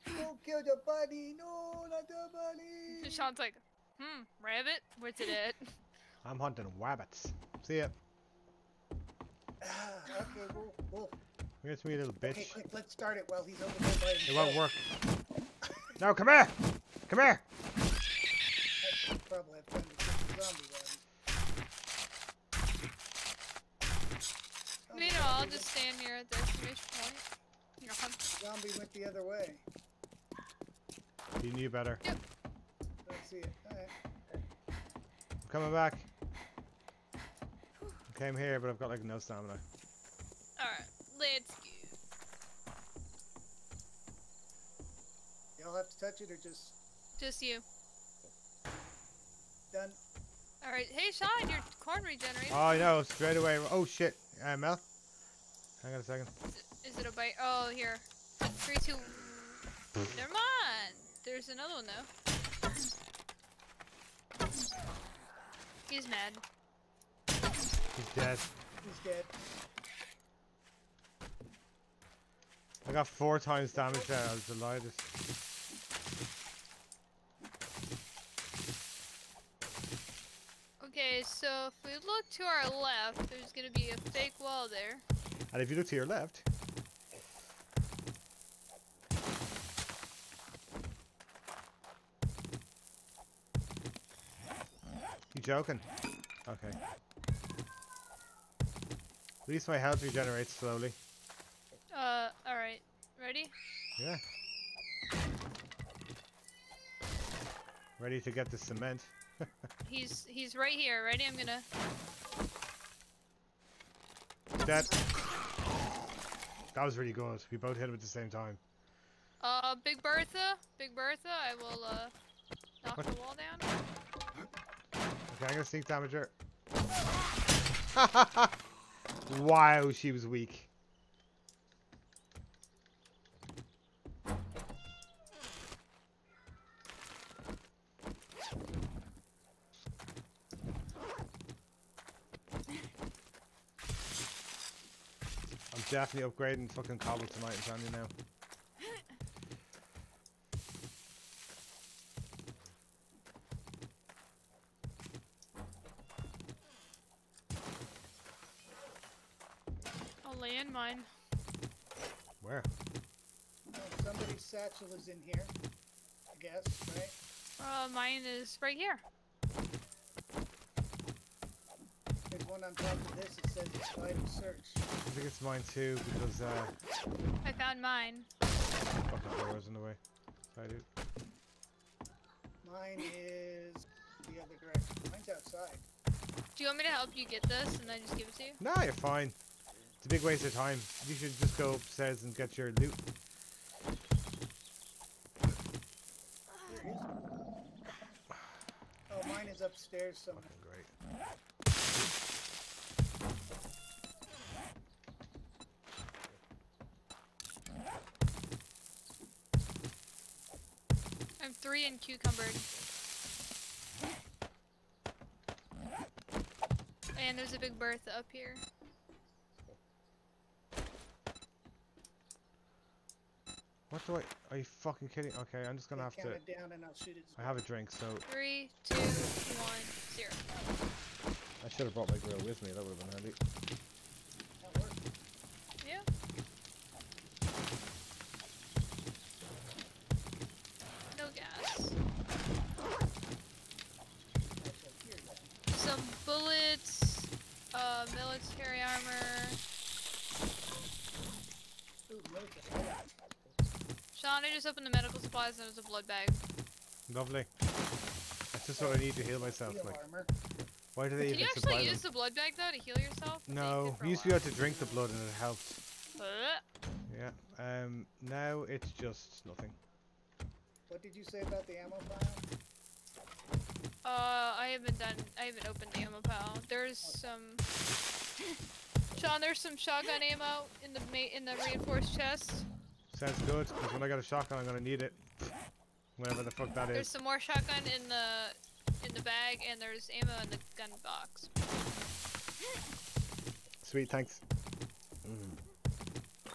Don't kill the bunny! No, not the bunny!
Sean's like, hmm, rabbit? Where's it at?
I'm hunting rabbits. See ya.
Okay, we'll, we'll
Here's me, little bitch.
okay, quick, let's start it while he's over there by
It won't work. No, come here! Come here!
Probably have time to zombie then.
You know, I'll just stand here at the exclamation point. You know, I'm-
went- Zombie went the other way.
You knew better.
Don't see it. Alright.
I'm coming back. I came here, but I've got like no stamina.
Alright, let's go.
Y'all have to touch it or just
Just you.
done?
Alright, hey Sean, your corn regenerated.
Oh, I know, straight away. Oh shit. Uh, Mel? Hang on a second.
Is it a bite? Oh, here. Three, two. Never mind. There's another one though. He's mad.
He's dead.
He's dead.
I got four times damage there. I was delighted.
Okay, so if we look to our left, there's gonna be a fake wall there.
And if you look to your left, you joking? Okay. At least my health regenerates slowly.
Uh, alright. Ready?
Yeah. Ready to get the cement.
He's he's right here. Ready? I'm gonna.
That. That was really good. We both hit him at the same time.
Uh, Big Bertha, Big Bertha, I will uh knock
What?
the wall down.
Okay, I'm gonna sneak damage her. wow, she was weak. I'm definitely upgrading fucking cobble tonight, I'm telling you now.
I'll lay in mine.
Where?
Oh, somebody's satchel is in here. I guess, right?
Uh, mine is right here.
There's one on top of this that says it's vital search.
I think it's mine too because uh
I found mine.
fucking doors in the way. I do.
Mine is the other direction. Mine's outside.
Do you want me to help you get this and then just give it to you?
No, you're fine. It's a big waste of time. You should just go upstairs and get your loot.
There he is. Oh, mine is upstairs somewhere.
Fucking great.
I'm three and cucumbered. And there's a big berth up here.
What do I? Are you fucking kidding? Okay, I'm just gonna have to.
down and I'll shoot it.
I have a drink, so
Three, two, one, zero.
I should have brought my grill with me. That would have been handy.
That worked.
Yeah. No gas.
Actually, here then.
Some bullets, uh, military armor.
Ooh, military.
Sean, I just opened the medical supplies and there's a blood bag.
Lovely. That's just what I need to heal myself.
Steel
Like,
armor.
why do they
Can
even
you
supply
actually
them?
use the blood bag though to heal yourself?
No,
it for
we used to be able to drink the blood and it helped.
Uh,
Yeah. Um. Now it's just nothing.
What did you say about the ammo pile?
Uh, I haven't done. I haven't opened the ammo pile. There's some. Sean, there's some shotgun ammo in the ma in the reinforced chest.
Sounds good. Because when I got a shotgun, I'm gonna need it. Whatever the fuck that
There's
is.
some more shotgun in the in the bag, and there's ammo in the gun box.
Sweet, thanks. Mm.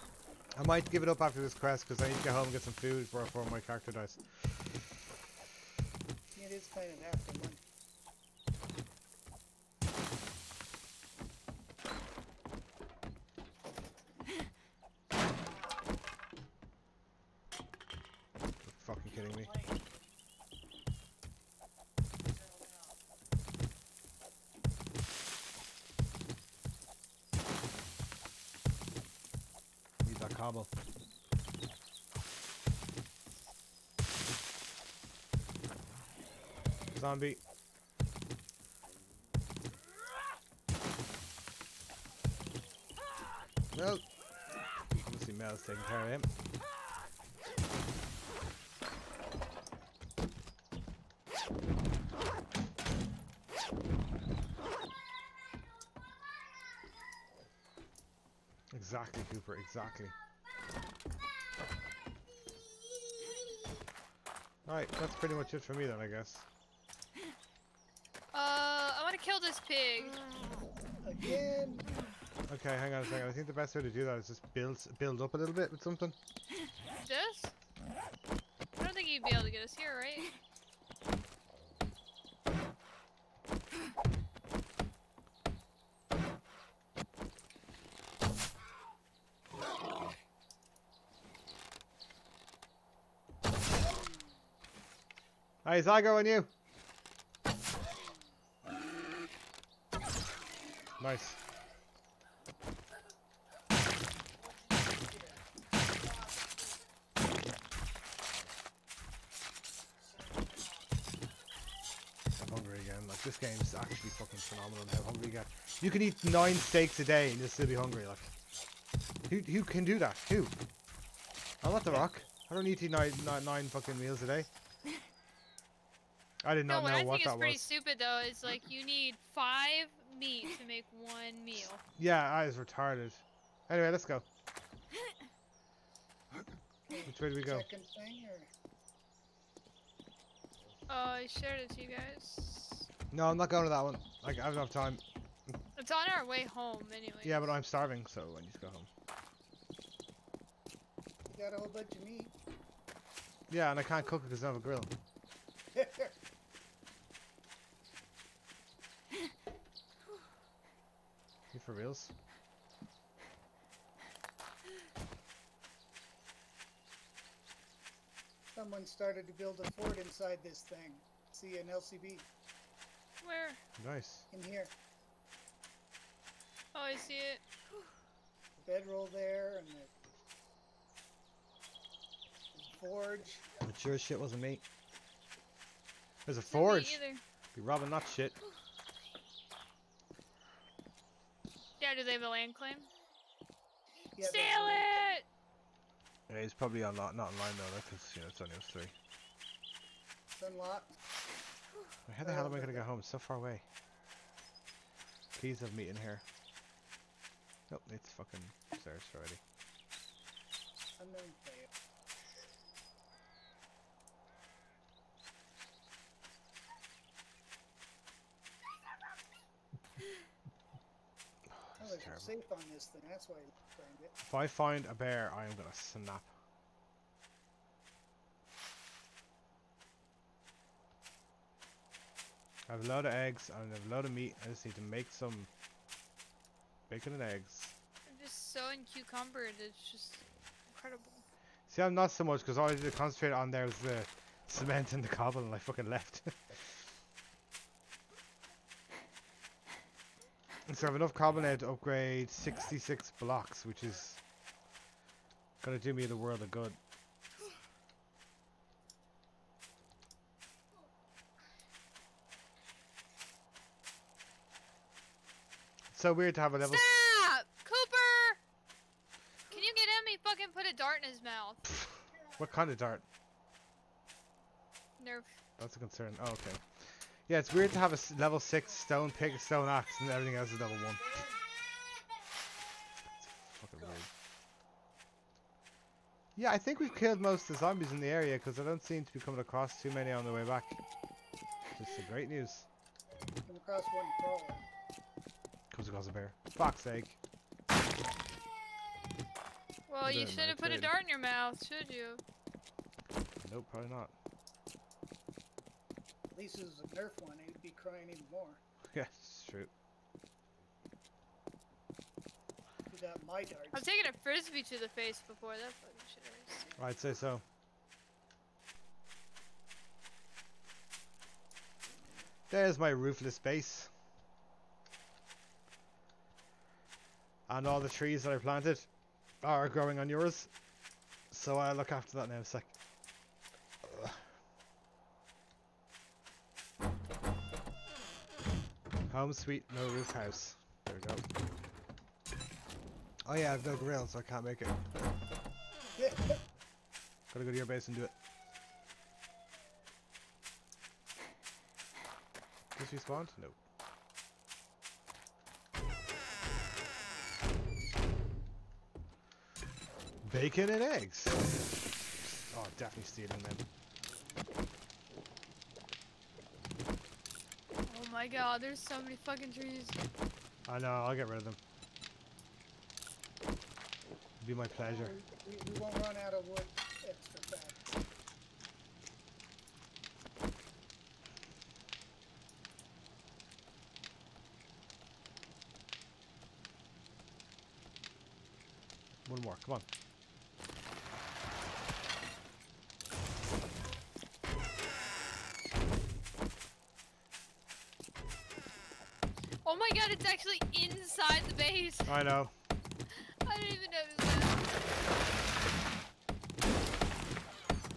I might give it up after this quest because I need to get home and get some food before, before my character dies.
It is kind of after lunch.
You're fucking kidding me. Cobble. Zombie. Well, obviously Mel's taking care of him. Exactly, Cooper, exactly. Alright, that's pretty much it for me then, I guess.
Uh, I want to kill this pig.
Again.
Okay, hang on a second. I think the best way to do that is just build build up a little bit with something.
This? I don't think you'd be able to get us here, right?
Hey, Zygo and you. Nice. I'm hungry again. Like this game is actually fucking phenomenal. How hungry you get. You can eat nine steaks a day and you'll still be hungry. Like, who who can do that? Who? I'm not the Rock. I don't need to eat nine, nine, nine fucking meals a day. I did
No,
not
what
know
I
what I
think is pretty
was.
stupid though is like you need five meat to make one meal.
Yeah, I was retarded. Anyway, let's go. Which way do we go?
Second thing,
Oh, I shared it to you guys.
No, I'm not going to that one. Like, I don't have time.
It's on our way home anyway.
Yeah, but I'm starving, so I need to go home.
you got a whole bunch of meat.
Yeah, and I can't cook it because I don't have a grill. for reals?
Someone started to build a fort inside this thing. See an LCB
Where?
Nice.
in here.
Oh, I see it.
Bedroll there and the forge.
But sure as shit wasn't me. There's a
Not me
forge.
either.
Be robbing that shit.
Yeah, do they have a land claim?
Yeah,
Steal it!
Yeah, he's probably on not, not online though, because you know it's only us three.
a- It's unlocked.
Wait, How the hell am I oh, gonna get home? It's so far away. Keys have meat in here. Nope, it's fucking searched already.
Unknown player. Oh,
This is
there's a
terrible.
Safe on this thing. That's why I framed it.
If I find a bear, I am gonna snap. I have a lot of eggs and I have a lot of meat. I just need to make some bacon and eggs.
I'm just so encumbered. It's just incredible.
See, I'm not so much because all I did to concentrate on there was the cement and the cobble, and I fucking left. so I have enough cobble now to upgrade 66 blocks, which is gonna do me the world of good. It's so weird to have a level.
Stop! Cooper! Can you get him? He fucking put a dart in his mouth.
What kind of dart?
Nerf.
That's a concern. Oh, okay. Yeah, it's weird to have a level 6 stone pick, stone axe, and everything else is level 1. It's fucking weird. Yeah, I think we've killed most of the zombies in the area because I don't seem to be coming across too many on the way back. Which is great news.
Come across one crawler.
Comes across a bear. Fox egg.
Well, you should have put a dart in your mouth, should you?
Nope, probably not.
At least it was a Nerf one. He'd be crying even more.
yeah, it's true.
He got my darts.
I've taken a frisbee to the face before. That fucking shit hurts.
I'd say so. There's my roofless base. And all the trees that I planted are growing on yours. So I'll look after that now a sec. Home sweet no roof house. There we go. Oh yeah, I've no grill, so I can't make it. Gotta go to your base and do it. Just respawned? No. Bacon and eggs. Oh, definitely stealing them.
Oh my god, there's so many fucking trees.
I know, I'll get rid of them. It'd be my pleasure.
We, we, we won't run out of wood extra fast.
One more, come on.
Oh my god, it's actually inside the base.
I know.
I didn't even notice that.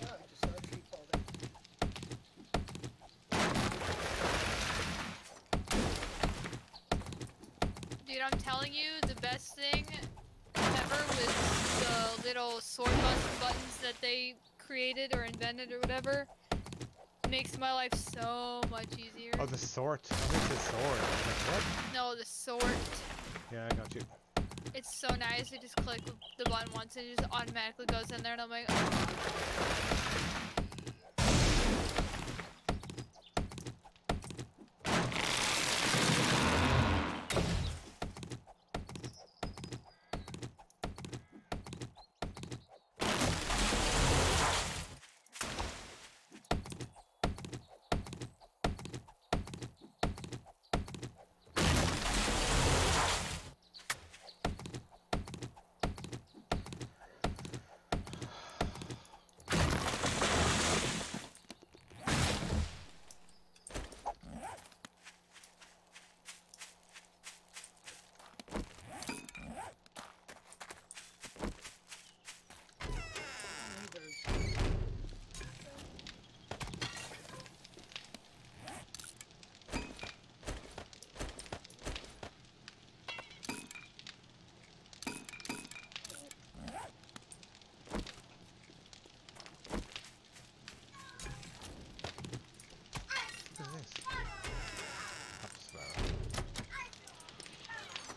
Oh, just saw a tree fall down.
Dude, I'm telling you, the best thing ever was the little sword button buttons that they created or invented or whatever. Makes my life so much easier.
Oh, the sword. I think the sword. Like, what?
No, the sword.
Yeah, I got you.
It's so nice. You just click the button once and it just automatically goes in there, and I'm like, oh.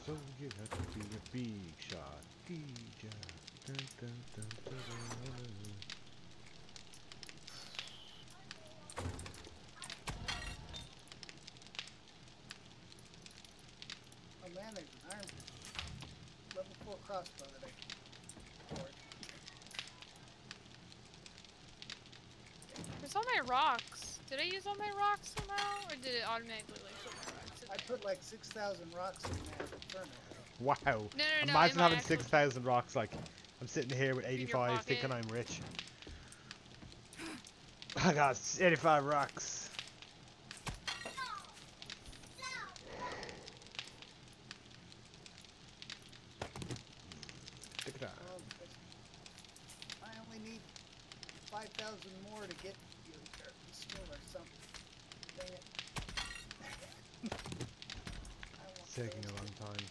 So you have to be a big shot. DJ. Dun, dun, dun,
level four crossbow that I poured.
Where's all my rocks? Did I use all my rocks somehow? Or did it automatically put my rocks in
I
there?
put like 6,000 rocks in that inferno.
Wow.
No, no, no,
Imagine
my
having 6,000 rocks. Like, I'm sitting here with 85 thinking. I'm rich. I got 85 rocks. Look at that.
Um, I only need 5,000 more to get you or skill or something. Dang it. I want
It's taking
those.
a long time.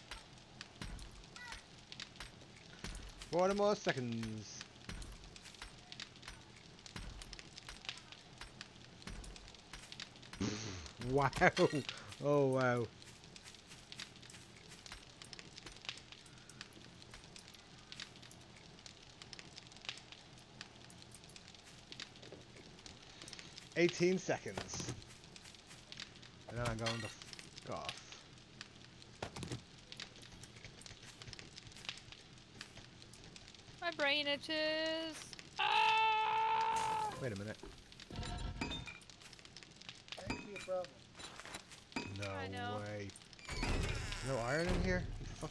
Forty more seconds. wow. Oh wow. Eighteen seconds. And then I'm going to f off.
My brain itches. Ah!
Wait a minute.
That could be a problem.
No way. No iron in here? Fuck.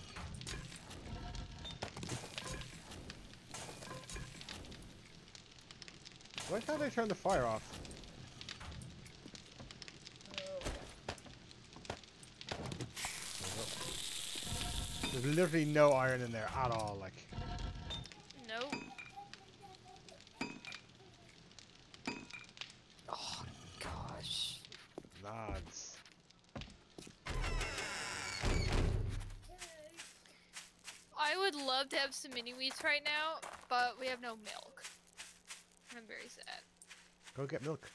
Why can't I turn the fire off?
Oh,
There's literally no iron in there at all, like.
Some mini wheats right now, but we have no milk. I'm very sad.
Go get milk.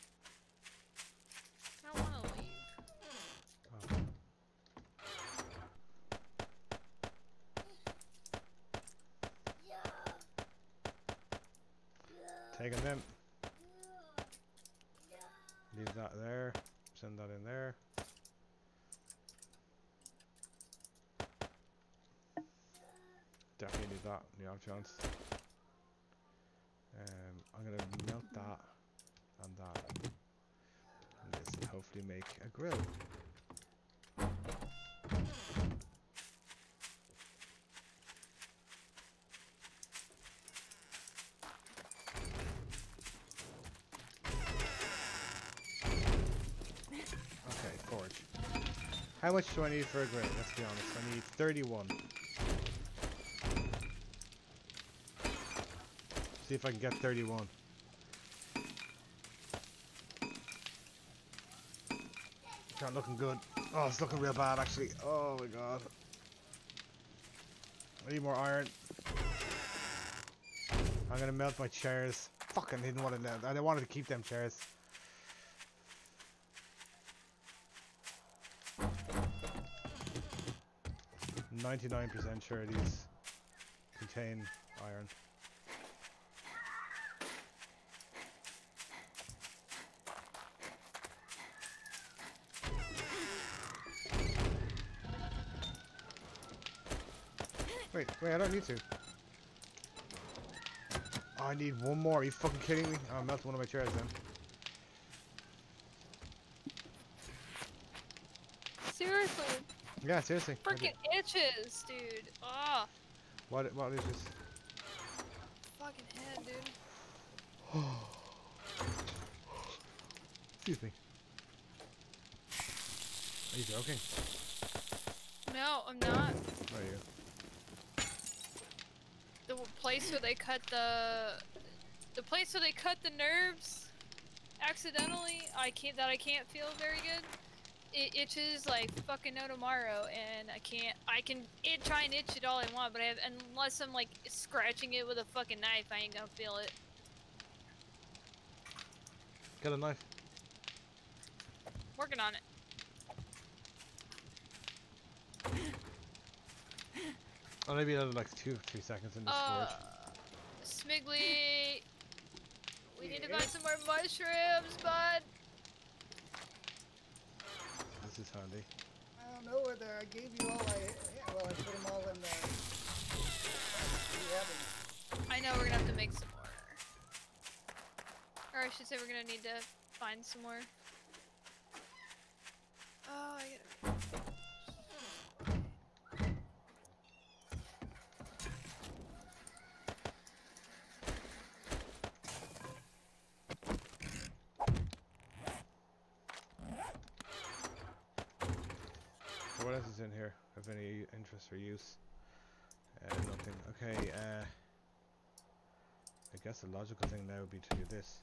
I don't want to leave.
Oh. Taking them. Leave that there. Send that in there. Definitely need that in the off chance. Um, I'm gonna melt that and that. And this will hopefully make a grill. Okay, forge. How much do I need for a grill? Let's be honest. I need 31. See if I can get 31. Not looking good. Oh, it's looking real bad actually. Oh my god. I need more iron. I'm gonna melt my chairs. Fucking didn't want to. I wanted to keep them chairs. Ninety-nine percent sure these contain iron. Wait, wait, I don't need to. Oh, I need one more. Are you fucking kidding me? Oh, I melted one of my chairs then.
Seriously,
Yeah, seriously.
Freaking itches, dude. Ah,
What, what is this?
fucking head, dude.
Excuse me. Are you joking?
No, I'm not.
Are you?
The place where they cut the, the place where they cut the nerves, accidentally. I can't that I can't feel very good. It itches like fucking no tomorrow, and I can't. I can it try and itch it all I want, but I have unless I'm like scratching it with a fucking knife, I ain't gonna feel it.
Get a knife.
Working on it.
Oh, maybe another like two, three seconds in the
Uh,
storage.
Smiggly, we need to
find
some more mushrooms, bud.
This is handy.
I don't know whether I gave you all I. Yeah, well, I put them all in the. You have 'em.
I know we're gonna have to make some more. Or I should say we're gonna need to find some more. Oh, I gotta.
So what else is in here of any interest or use? Uh, nothing. Okay, uh... I guess the logical thing now would be to do this.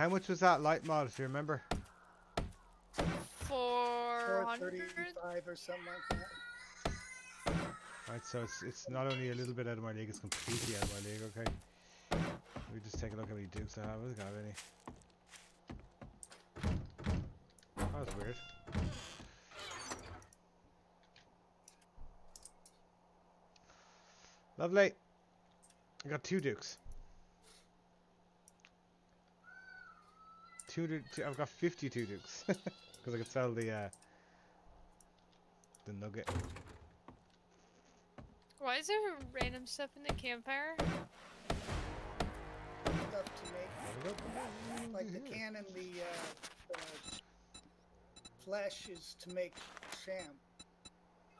How much was that light mod, if you remember?
Four hundred.
435 or something like that.
Right, so it's it's not only a little bit out of my league, it's completely out of my league, okay? Let me just take a look at how many dukes I have. I don't have any. Oh, that's weird. Lovely. I got two dukes. Two, two I've got 52 dukes. Because I could sell the, uh, the nugget.
Why is there random stuff in the campfire?
Stuff to make. Like the can and the, uh, the flesh is to make sham.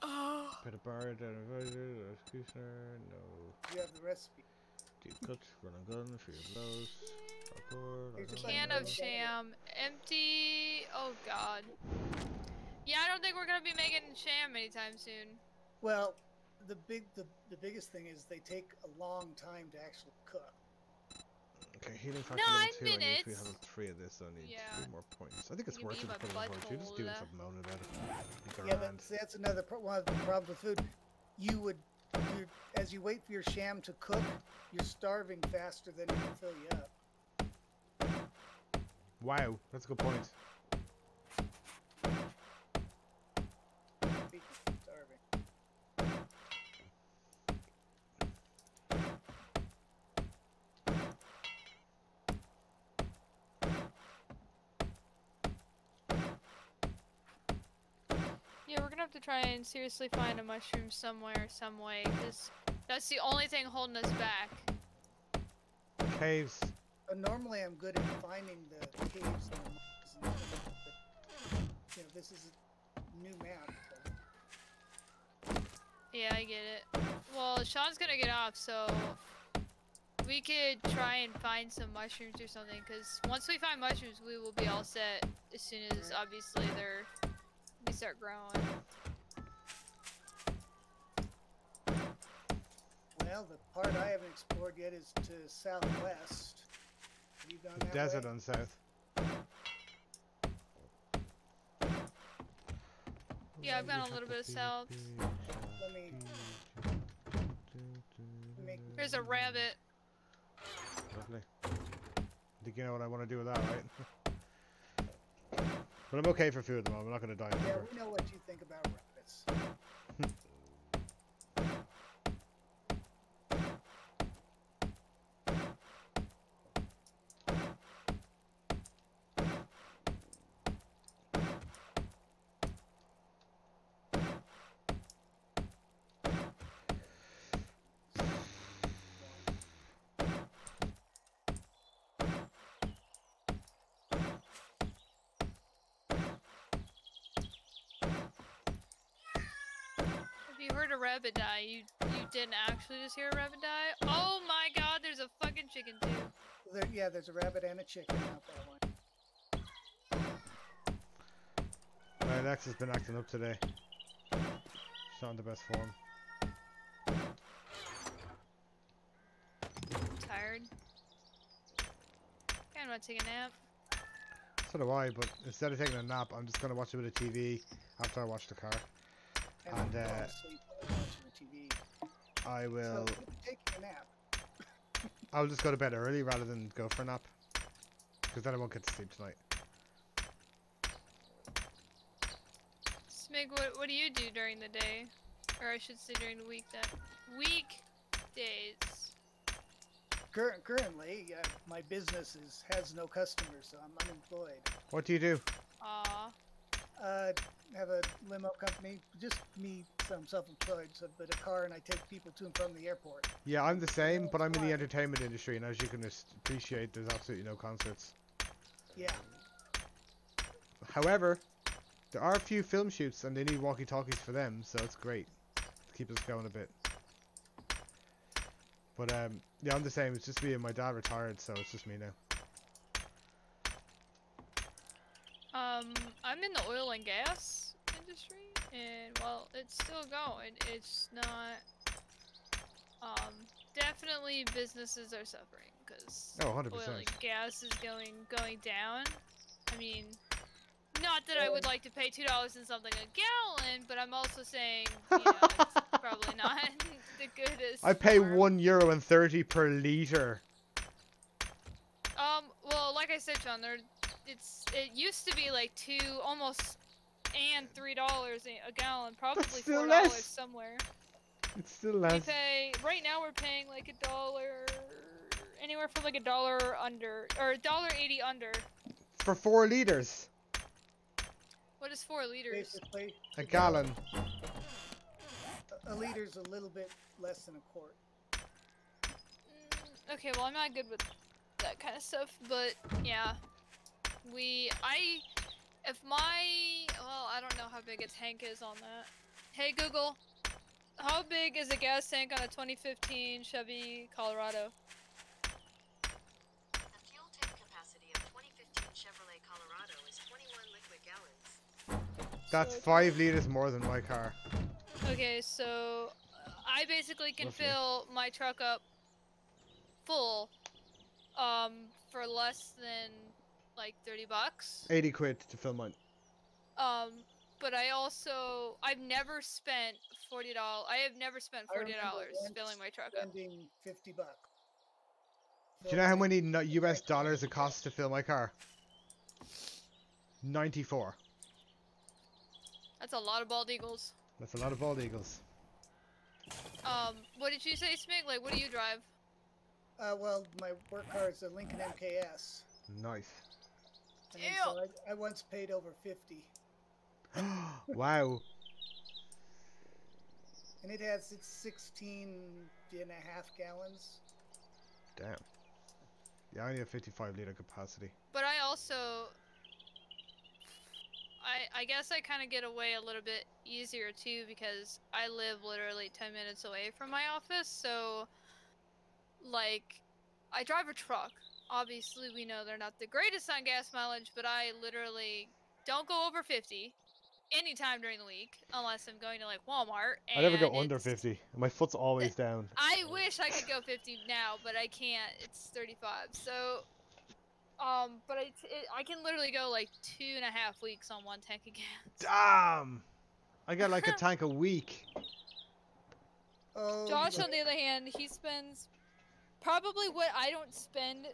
Oh.
Put a bar down a visor, executioner, no.
You have the recipe.
Deep cut, run and gun, for your blows. Parkour,
Here's
run
your
and
Can of sham. Empty. Oh god. Yeah, I don't think we're gonna be making sham anytime soon.
Well, the big the, the biggest thing is they take a long time to actually cook.
Okay, healing factor
Nine
level two. I need to be
minutes.
three of this. So I need
Yeah.
three more points. I think it's
You
worth it to
be
put
my
it. Just doing
butthole.
something moaning about it.
Yeah,
grand.
that's, that's another pro- one of the problems with food. You would, you as you wait for your sham to cook, you're starving faster than it can fill you up.
Wow, that's a good point.
Speaking of starving.
Yeah, we're gonna have to try and seriously find a mushroom somewhere, some way, because that's the only thing holding us back.
Caves.
Uh, normally, I'm good at finding the caves and the mines and stuff, but you know, this is a new map. so-
Yeah, I get it. Well, Sean's gonna get off, so we could try and find some mushrooms or something. Because once we find mushrooms, we will be all set. As soon as obviously they're they start growing.
Well, the part I haven't explored yet is to southwest. Have you gone
The desert
way?
on south.
Yeah, I've gone a little bit of south.
Let me.
There's a rabbit.
Lovely. I think you know what I want to do with that, right? but I'm okay for food at the moment. I'm not going to die. of
Yeah,
hunger.
we know what you think about rabbits.
You heard a rabbit die, you you didn't actually just hear a rabbit die. Oh my God! There's a fucking chicken too.
There, yeah, there's a rabbit and a chicken out that way.
My Alexa's been acting up today. She's not in the best form.
tired. Kinda want to take a nap.
So do I, but instead of taking a nap, I'm just going to watch a bit of TV after I watch the car.
And,
And, uh,
asleep while watching the TV.
I will.
So, taking a nap.
I'll just go to bed early rather than go for a nap. Because then I won't get to sleep tonight.
Smig, what what do you do during the day, or I should say during the week? That weekdays.
Cur- currently, uh, my business is has no customers, so I'm unemployed.
What do you do?
Aw.
Uh, have a limo company, just me, so I'm self-employed, so but a car, and I take people to and from the airport.
Yeah, I'm the same, but I'm in the entertainment industry, and as you can appreciate, there's absolutely no concerts.
Yeah,
However, there are a few film shoots, and they need walkie-talkies for them, so it's great to keep us going a bit. But um, yeah, I'm the same. It's just me and my dad retired, so it's just me now.
Um, I'm in the oil and gas industry, and well, it's still going. It's not. Um, definitely businesses are suffering because
Oh, 100%.
oil and gas is going going down. I mean, not that I would like to pay two dollars and something a gallon, but I'm also saying you know, it's probably not the goodest.
I pay
for-
one euro and thirty per liter.
Um, well, like I said, John, there, it's it used to be like two, almost, and three dollars a a gallon, probably
still
four dollars somewhere.
It's still less.
We
less.
pay right now. We're paying like a dollar, anywhere from like a dollar under, or a dollar eighty under.
For four liters,
What is four liters?
basically,
a gallon.
a, a liter's a little bit less than a quart.
Mm, okay, well, I'm not good with that kind of stuff, but yeah, we, I, if my, well, I don't know how big a tank is on that. Hey Google, how big is a gas tank on a 2015 Chevy Colorado?
The fuel tank capacity of 2015 Chevrolet Colorado is 21 liquid gallons.
That's
So-
five liters more than my car.
Okay, so uh, I basically can
Roughly.
fill my truck up full um, for less than like 30 bucks.
80 quid to fill mine.
Um, but I also I've never spent forty dollars. I have never spent forty dollars filling my truck up.
Spending 50 bucks.
Do you know how many US dollars it costs to fill my car? 94.
That's a lot of bald eagles.
That's a lot of bald eagles.
Um, what did you say, Smig? Like, what do you drive?
Uh, well, my work car is a Lincoln MKS.
Nice.
And so I, I once paid over 50.
wow.
And it has it's 16 and a half gallons.
Damn. Yeah, I only have 55 liter capacity.
But I also, I I guess I kind of get away a little bit easier too because I live literally ten minutes away from my office. So, like, I drive a truck. Obviously, we know they're not the greatest on gas mileage, but I literally don't go over fifty anytime during the week unless I'm going to like Walmart.
I never go under 50. My foot's always down.
I wish I could go 50 now, but I can't. It's 35. So, um, but I, it, I can literally go like two and a half weeks on one tank of gas.
Damn! I got like a tank a week.
Oh,
Josh, on the other hand, he spends probably what I don't spend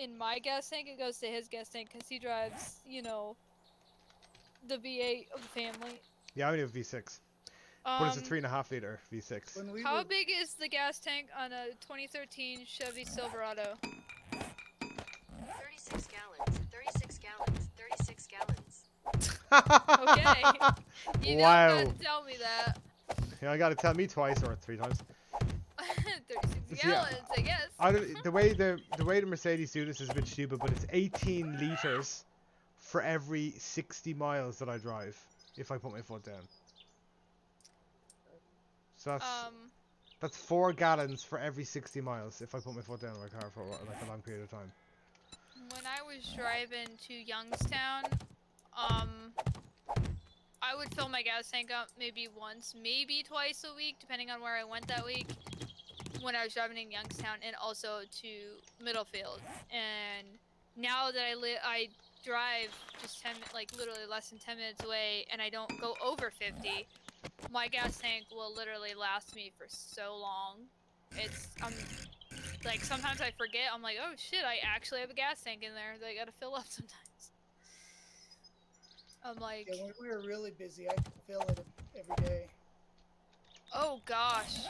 in my gas tank. It goes to his gas tank because he drives, you know, the V8 of the family.
Yeah, I only have V6.
Um,
but it's a 3.5 liter V6.
we
How
were,
big is the gas tank on a 2013 Chevy Silverado?
36 gallons, 36 gallons, 36 gallons.
Okay. you
Wow.
don't have to tell me that.
Yeah, I gotta tell me twice or three times.
36
Yeah.
I guess.
The way the the way the Mercedes do this is a bit stupid, but it's 18 liters for every 60 miles that I drive if I put my foot down. So that's
Um,
that's four gallons for every 60 miles if I put my foot down in my car for like a long period of time.
when I was driving to Youngstown, um, I would fill my gas tank up maybe once, maybe twice a week, depending on where I went that week. When I was driving in Youngstown, and also to Middlefield. And now that I live, I drive just 10, like literally less than 10 minutes away, and I don't go over 50. My gas tank will literally last me for so long. It's um like sometimes I forget. I'm like, oh shit, I actually have a gas tank in there that I gotta fill up sometimes. I'm like,
yeah, when we were really busy, I could fill it every day.
oh gosh.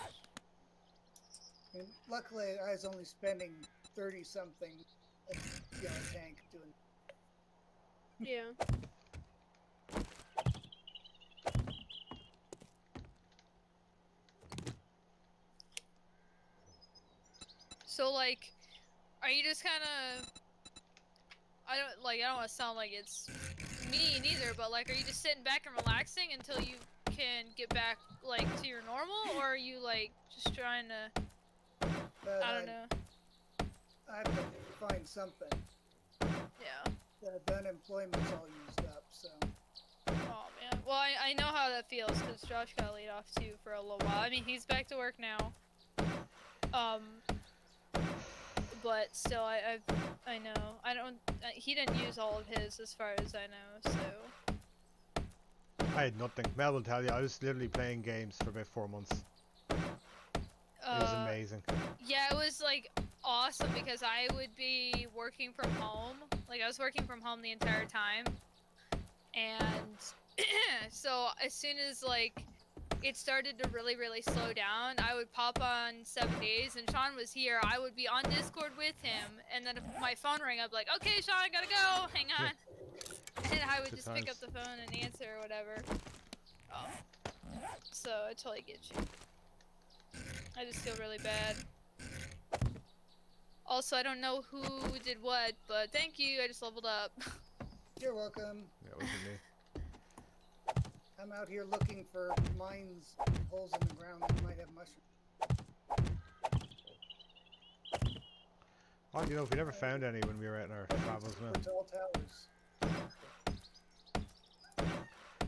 I mean, luckily, I was only spending 30 something a gallon tank doing.
Yeah.
So like, are you just kind of? I don't like. I don't want to sound like it's me either, but like, are you just sitting back and relaxing until you can get back like to your normal, or are you like just trying to?
But
I don't know.
I have to find something.
Yeah.
The unemployment's all used up, so.
Oh man. Well, I, I know how that feels because Josh got laid off too for a little while. I mean, he's back to work now. Um. But still, I I've, I know I don't. Uh, he didn't use all of his as far as I know. So.
I had nothing. Mel will tell you, I was literally playing games for about four months. It was
uh,
amazing.
Yeah, it was like awesome because I would be working from home. Like I was working from home the entire time. And so as soon as like it started to really really slow down, I would pop on 7 days and Sean was here. I would be on Discord with him and then if my phone rang up like, "Okay, Sean, I got to go. Hang on." And I would just pick up the phone and answer or whatever. Um, so I totally get you. I just feel really bad. Also, I don't know who did what, but thank you. I just leveled up.
You're welcome.
Yeah, it wasn't me.
I'm out here looking for mines, holes in the ground that might have mushrooms.
Oh, you know, if we never found any when we were out in our travels, man.
For tall towers.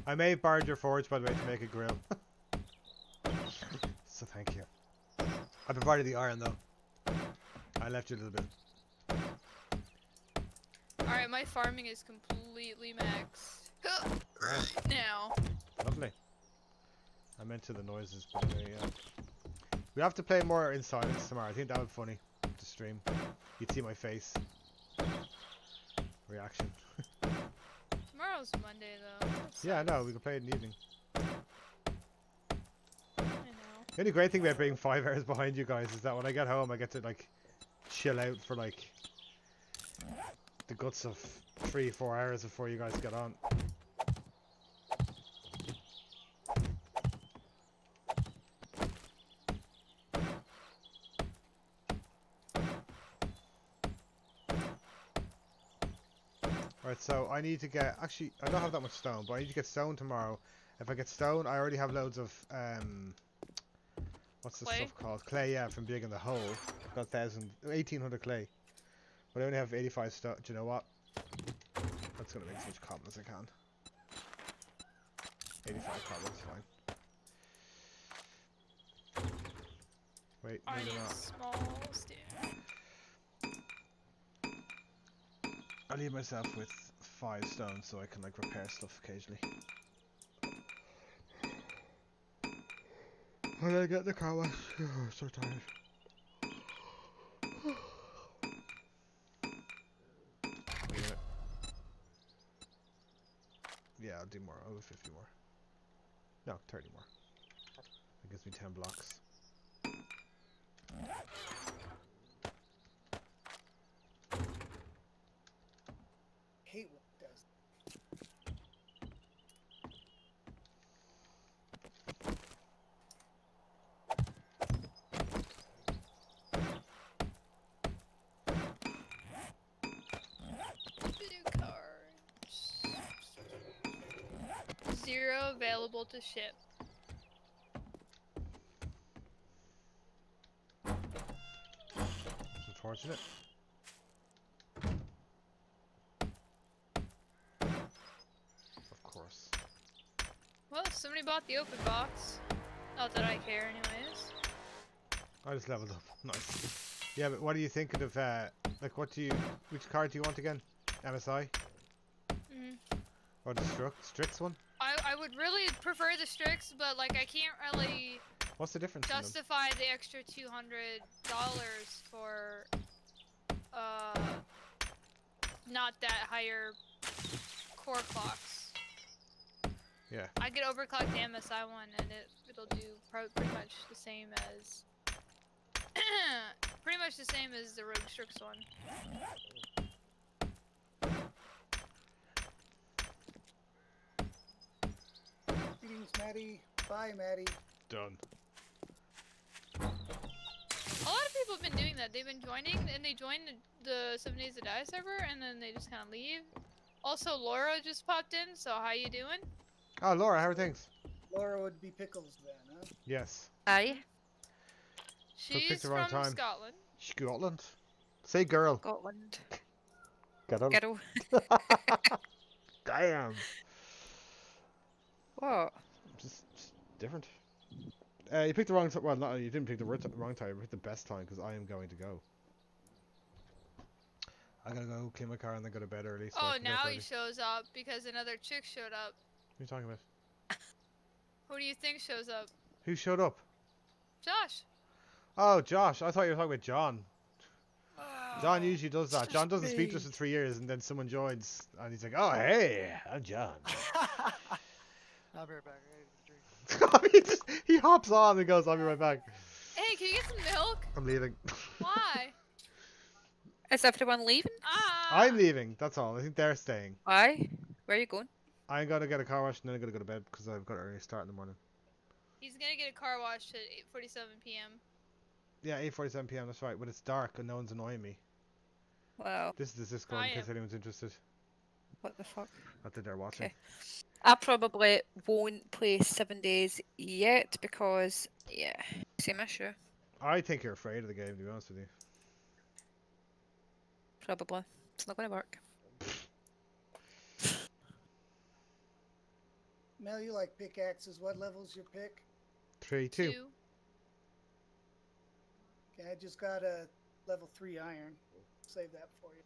I made Barger Forge, by the way, to make a grill. so thank you. I provided the iron, though. I left you a little bit.
Alright, my farming is completely maxed. now.
Lovely. I'm into the noises, but anyway, yeah. We have to play more in silence tomorrow. I think that would be funny to stream. You'd see my face. Reaction.
Tomorrow's Monday though. That
Yeah, no,
sucks.
we can play it in the evening. The only great thing about being five hours behind you guys is that when I get home, I get to like chill out for like the guts of three, four hours before you guys get on. Right, so I need to get actually I don't have that much stone, but I need to get stone tomorrow. If I get stone, I already have loads of um what's the stuff called? Clay, yeah, from digging the hole. I've got thousand, eighteen hundred clay. But I only have 85 stone. Do you know what? That's gonna make as much cobble as I can. 85 cobble is fine. Wait,
I need
not.
small stair.
I leave myself with five stones so I can like repair stuff occasionally. I get the car wash, oh, so tired. Yeah, I'll do more. I'll do 50 more. No, 30 more. That gives me 10 blocks.
hate when it does.
Blue cards. Zero available to ship.
It's unfortunate. Of course.
Well, somebody bought the open box. Not that I care, anyways.
I just leveled up. Nice. Yeah, but what are you thinking of, uh, like, what do you, which card do you want again? MSI?
Mhm.
Or the Strix one?
Would really prefer the Strix, but like I can't really
What's the difference
justify the extra two hundred dollars for uh not that higher core clocks.
Yeah.
I could overclock the MSI one and it it'll do pro- pretty much the same as pretty much the same as the ROG Strix one.
Greetings, Maddie. Bye, Maddie.
Done.
A lot of people have been doing that. They've been joining and they join the, the Seven Days to Die server and then they just kind of leave. Also, Laura just popped in. So how you doing?
Oh, Laura, how are things?
Laura would be pickles then, huh?
Yes.
Aye,
picked
She's
the
from
wrong time.
Scotland.
Scotland. Say girl.
Scotland.
Get on.
Girl.
Damn.
What?
Just, just different. Uh, you picked the wrong time. Well, not you didn't pick the wrong time. You picked the best time because I am going to go. I gotta go clean my car and then go to bed early. So
Oh,
can get up
now he shows up because another chick showed up.
What are you talking about?
Who do you think shows up?
Who showed up?
Josh.
Oh, Josh. I thought you were talking about John.
Oh.
John usually does that. John doesn't speak to us
me.
for three years, and then someone joins, and he's like, "Oh, hey, I'm John."
I'll be right back. I gotta get a drink.
he, just, he hops on and goes, "I'll be right back."
Hey, can you get some milk?
I'm leaving.
Why?
Is everyone leaving?
ah.
I'm leaving. That's all. I think they're staying.
Why? Where are you going?
I'm gonna get a car wash and then I'm gonna go to bed because I've got an early start in the morning.
He's gonna get a car wash at 8:47 p.m.
Yeah, 8:47 p.m. That's right. But it's dark and no one's annoying me.
Wow.
This is the Discord
I
in case anyone's interested.
what the fuck?
Not that they're watching.
Okay. I probably won't play seven days yet because, yeah, same issue.
I think you're afraid of the game, to be honest with you.
Probably. It's not going to work.
Mel, you like pickaxes. What level's your pick?
Three, two.
Two.
Okay, I just got a level 3 iron. Save that for you.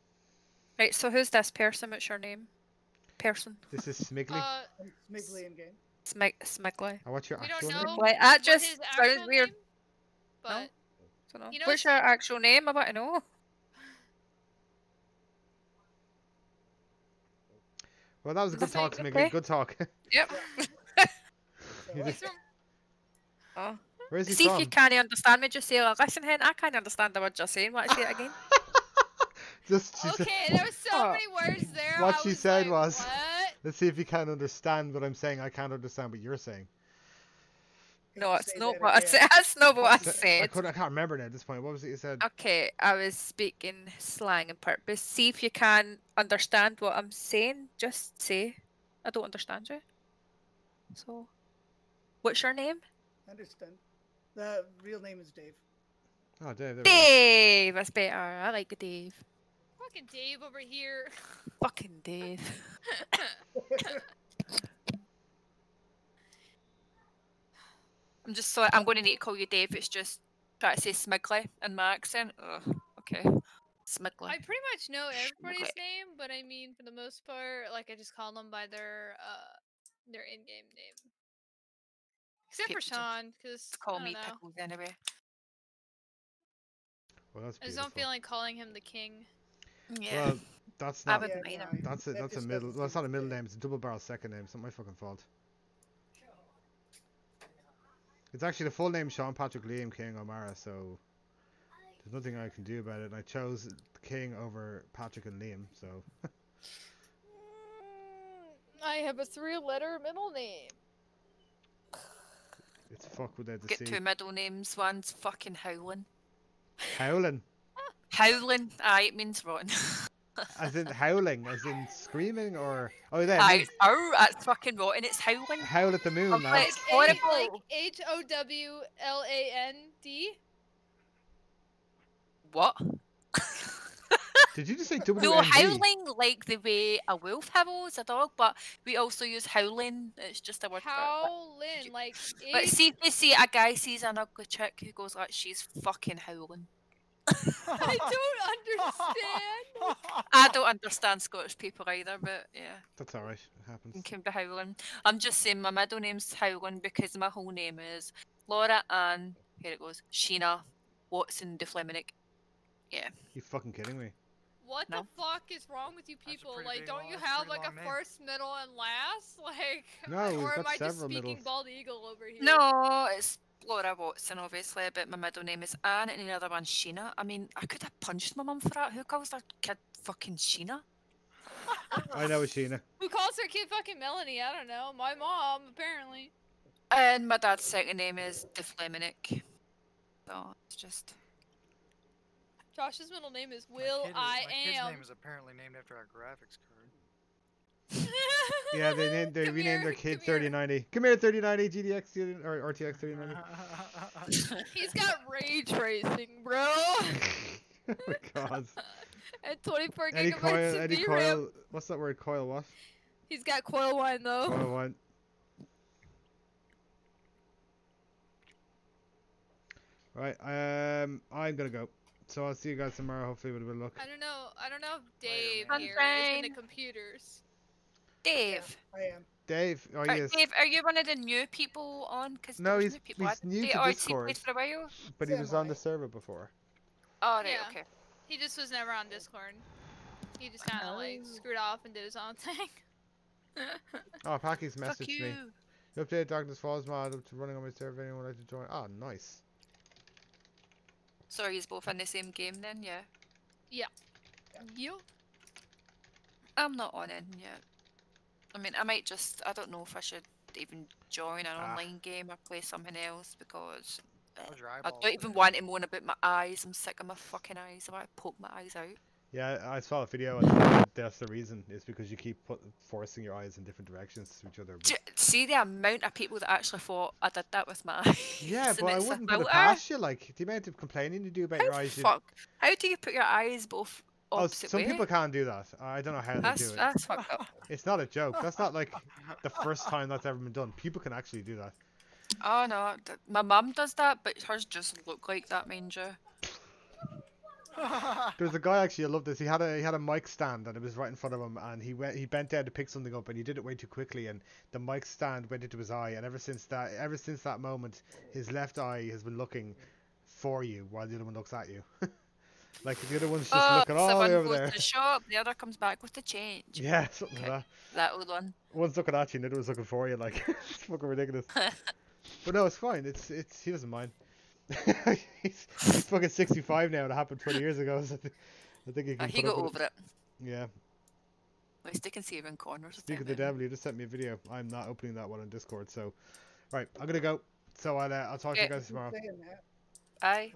Right, so who's this person? What's your name? Person.
This is Smigley.
Uh,
I'm Smiggly in game.
Smig Smiggly.
oh, what's your
we
actual
don't know
name?
Wait, that just sounds weird.
name, but
Dunno.
You know
What's your actual name? I want to know.
Well, that was a good talk, Smigley.
okay.
Good talk.
Yep.
Just-
Oh.
Where is he
See
from?
if you can't understand me, just say, like, listen, hen, I can't understand the word you're saying. Want to say it again?
Just she said-
Okay, there were so
Oh.
many words there.
What
I
she
was
said
like,
was-
What?
Let's see if you can understand what I'm saying. I can't understand what you're saying.
No, it's
say
not
that
what I said. That's not what I
Th- I,
said.
could, I can't remember now at this point. What was it you said?
Okay, I was speaking slang on purpose. See if you can understand what I'm saying. Just say, I don't understand you. So, what's your name?
Understand. The real name is Dave.
Oh, Dave. There.
Dave. That's better. I like it, Dave.
Fucking Dave over here.
Fucking Dave. I'm just so I'm going to need to call you Dave. It's just try to say Smiggly in my accent. Ugh, okay, Smiggly.
I pretty much know everybody's
Okay.
name, but I mean, for the most part, like I just call them by their uh their in-game name. Except
People
for Sean, because
call
I don't
me
know.
Pickles anyway.
Well, that's
I just don't feel like calling him the king.
Yeah.
Well, that's
I
not.
would-
Yeah,
either.
no,
That's a
that
that's a middle.
doesn't
Well, it's
seem
not a middle name. It's a double barrel second name. It's not my fucking fault. It's actually the full name Sean Patrick Liam King O'Meara. So there's nothing I can do about it. And I chose King over Patrick and Liam. So
I have a three-letter middle name.
it's fuck without the
Get
C.
two middle names. One's fucking Howling.
Howling,
Howling. Aye, it means rotten.
as in howling, as in screaming, or oh yeah, it
Aye,
means
oh, that's fucking rotten. It's howling.
howl at the moon,
I'm like-
Like,
horrible.
Like H O W L A N D.
What?
Did you just say W
No,
N D?
howling like the way a wolf howls, a dog, but we also use howling. It's just a word for it. but-
Howlin, like
But see if you see a guy sees an ugly chick who goes like, she's fucking howling.
I don't understand.
I don't understand Scottish people either, but yeah,
That's alright. It happens.
it can be howling. I'm just saying my middle name's Howland because my whole name is Laura Ann, here it goes, Sheena Watson de Fleminick. Yeah.
You fucking kidding me?
What
No.
the fuck is wrong with you people? Like, don't
long-
you have like a
name.
first, middle, and last? Like,
No,
or am I just speaking
middles.
bald eagle over here?
No, it's Laura Watson, obviously, but my middle name is Anne, and the other one's Sheena. I mean, I could have punched my mum for that. Who calls their kid fucking Sheena?
I know, Sheena.
Who calls her kid fucking Melanie? I don't know. My mom, apparently.
And my dad's second name is De Fleminick. So it's just.
Josh's middle name is
My
Will
kid is-
I
my kid's
am.
name is apparently named after our graphics card.
Yeah, they named they
Come
renamed their kid 3090. Come here, 3090 GTX or RTX 3090.
He's got ray tracing, bro.
oh my god.
and 24
Eddie
gigabytes
Coil,
of
Eddie
VRAM.
Coil. What's that word? Coil what?
He's got coil whine though.
Coil one. Right, um, I'm gonna go. So I'll see you guys tomorrow, hopefully with a bit of luck.
I don't know. I don't know if Dave here is into
Sunshine.
computers.
Dave.
I am.
Dave, oh
Are,
yes,
Dave, are you one of the new people on? Cause
No, he's-
new people.
he's new
today,
to
or has he
Discord.
played for a while?
but he was on the server before.
Oh, right,
Yeah.
okay.
He just was never on Discord. He just kind of like
Oh.
screwed off and did his own thing.
Oh, Packy's
Fuck
messaged
you.
me. The update Darkness Falls mod up to running on my server. Anyone would like to join? Oh, nice.
So are you both in the same game then? Yeah. Yeah.
you?
I'm not on in yet. I mean, I might just. I don't know if I should even join an
Ah.
online game or play something else because
How's
I don't even want to moan about my eyes. I'm sick of my fucking eyes. I want to poke my eyes out.
Yeah, I saw a video and that's the reason. It's because you keep put, forcing your eyes in different directions to each other. but-
See the amount of people that actually thought I did that with my eyes.
Yeah, but I wouldn't put it
filter.
past you. Like the amount of complaining you do about
How
your eyes. you-
fuck? How do you put your eyes both
Oh,
oh
some
way?
people can't do that. I don't know how
That's
they do it.
that's fucked up.
It's not a joke. That's not like the first time that's ever been done. People can actually do that.
Oh no, my mum does that, but hers just look like that, manger. you.
There's a guy actually. I love this. He had a he had a mic stand and it was right in front of him, and he went he bent down to pick something up, and he did it way too quickly, and the mic stand went into his eye, and ever since that ever since that moment, his left eye has been looking for you while the other one looks at you. like the other one's just
oh,
looking all the
someone
way over
goes
there.
to the shop, the other comes back with the change.
Yeah, something
Okay.
like that.
That old one.
One's looking at you, and the other one's looking for you. Like it's fucking ridiculous. But no, it's fine. It's it's he doesn't mind. he's, he's fucking 65 now. It happened 20 years ago. So I, think he
Uh,
can.
he got over it.
Yeah.
At least they can see around corners.
Speak of the devil, you just sent me a video. I'm not opening that one on Discord. So, right, I'm gonna go. So I'll uh, I'll talk to you guys tomorrow.
Bye. that.
Aye.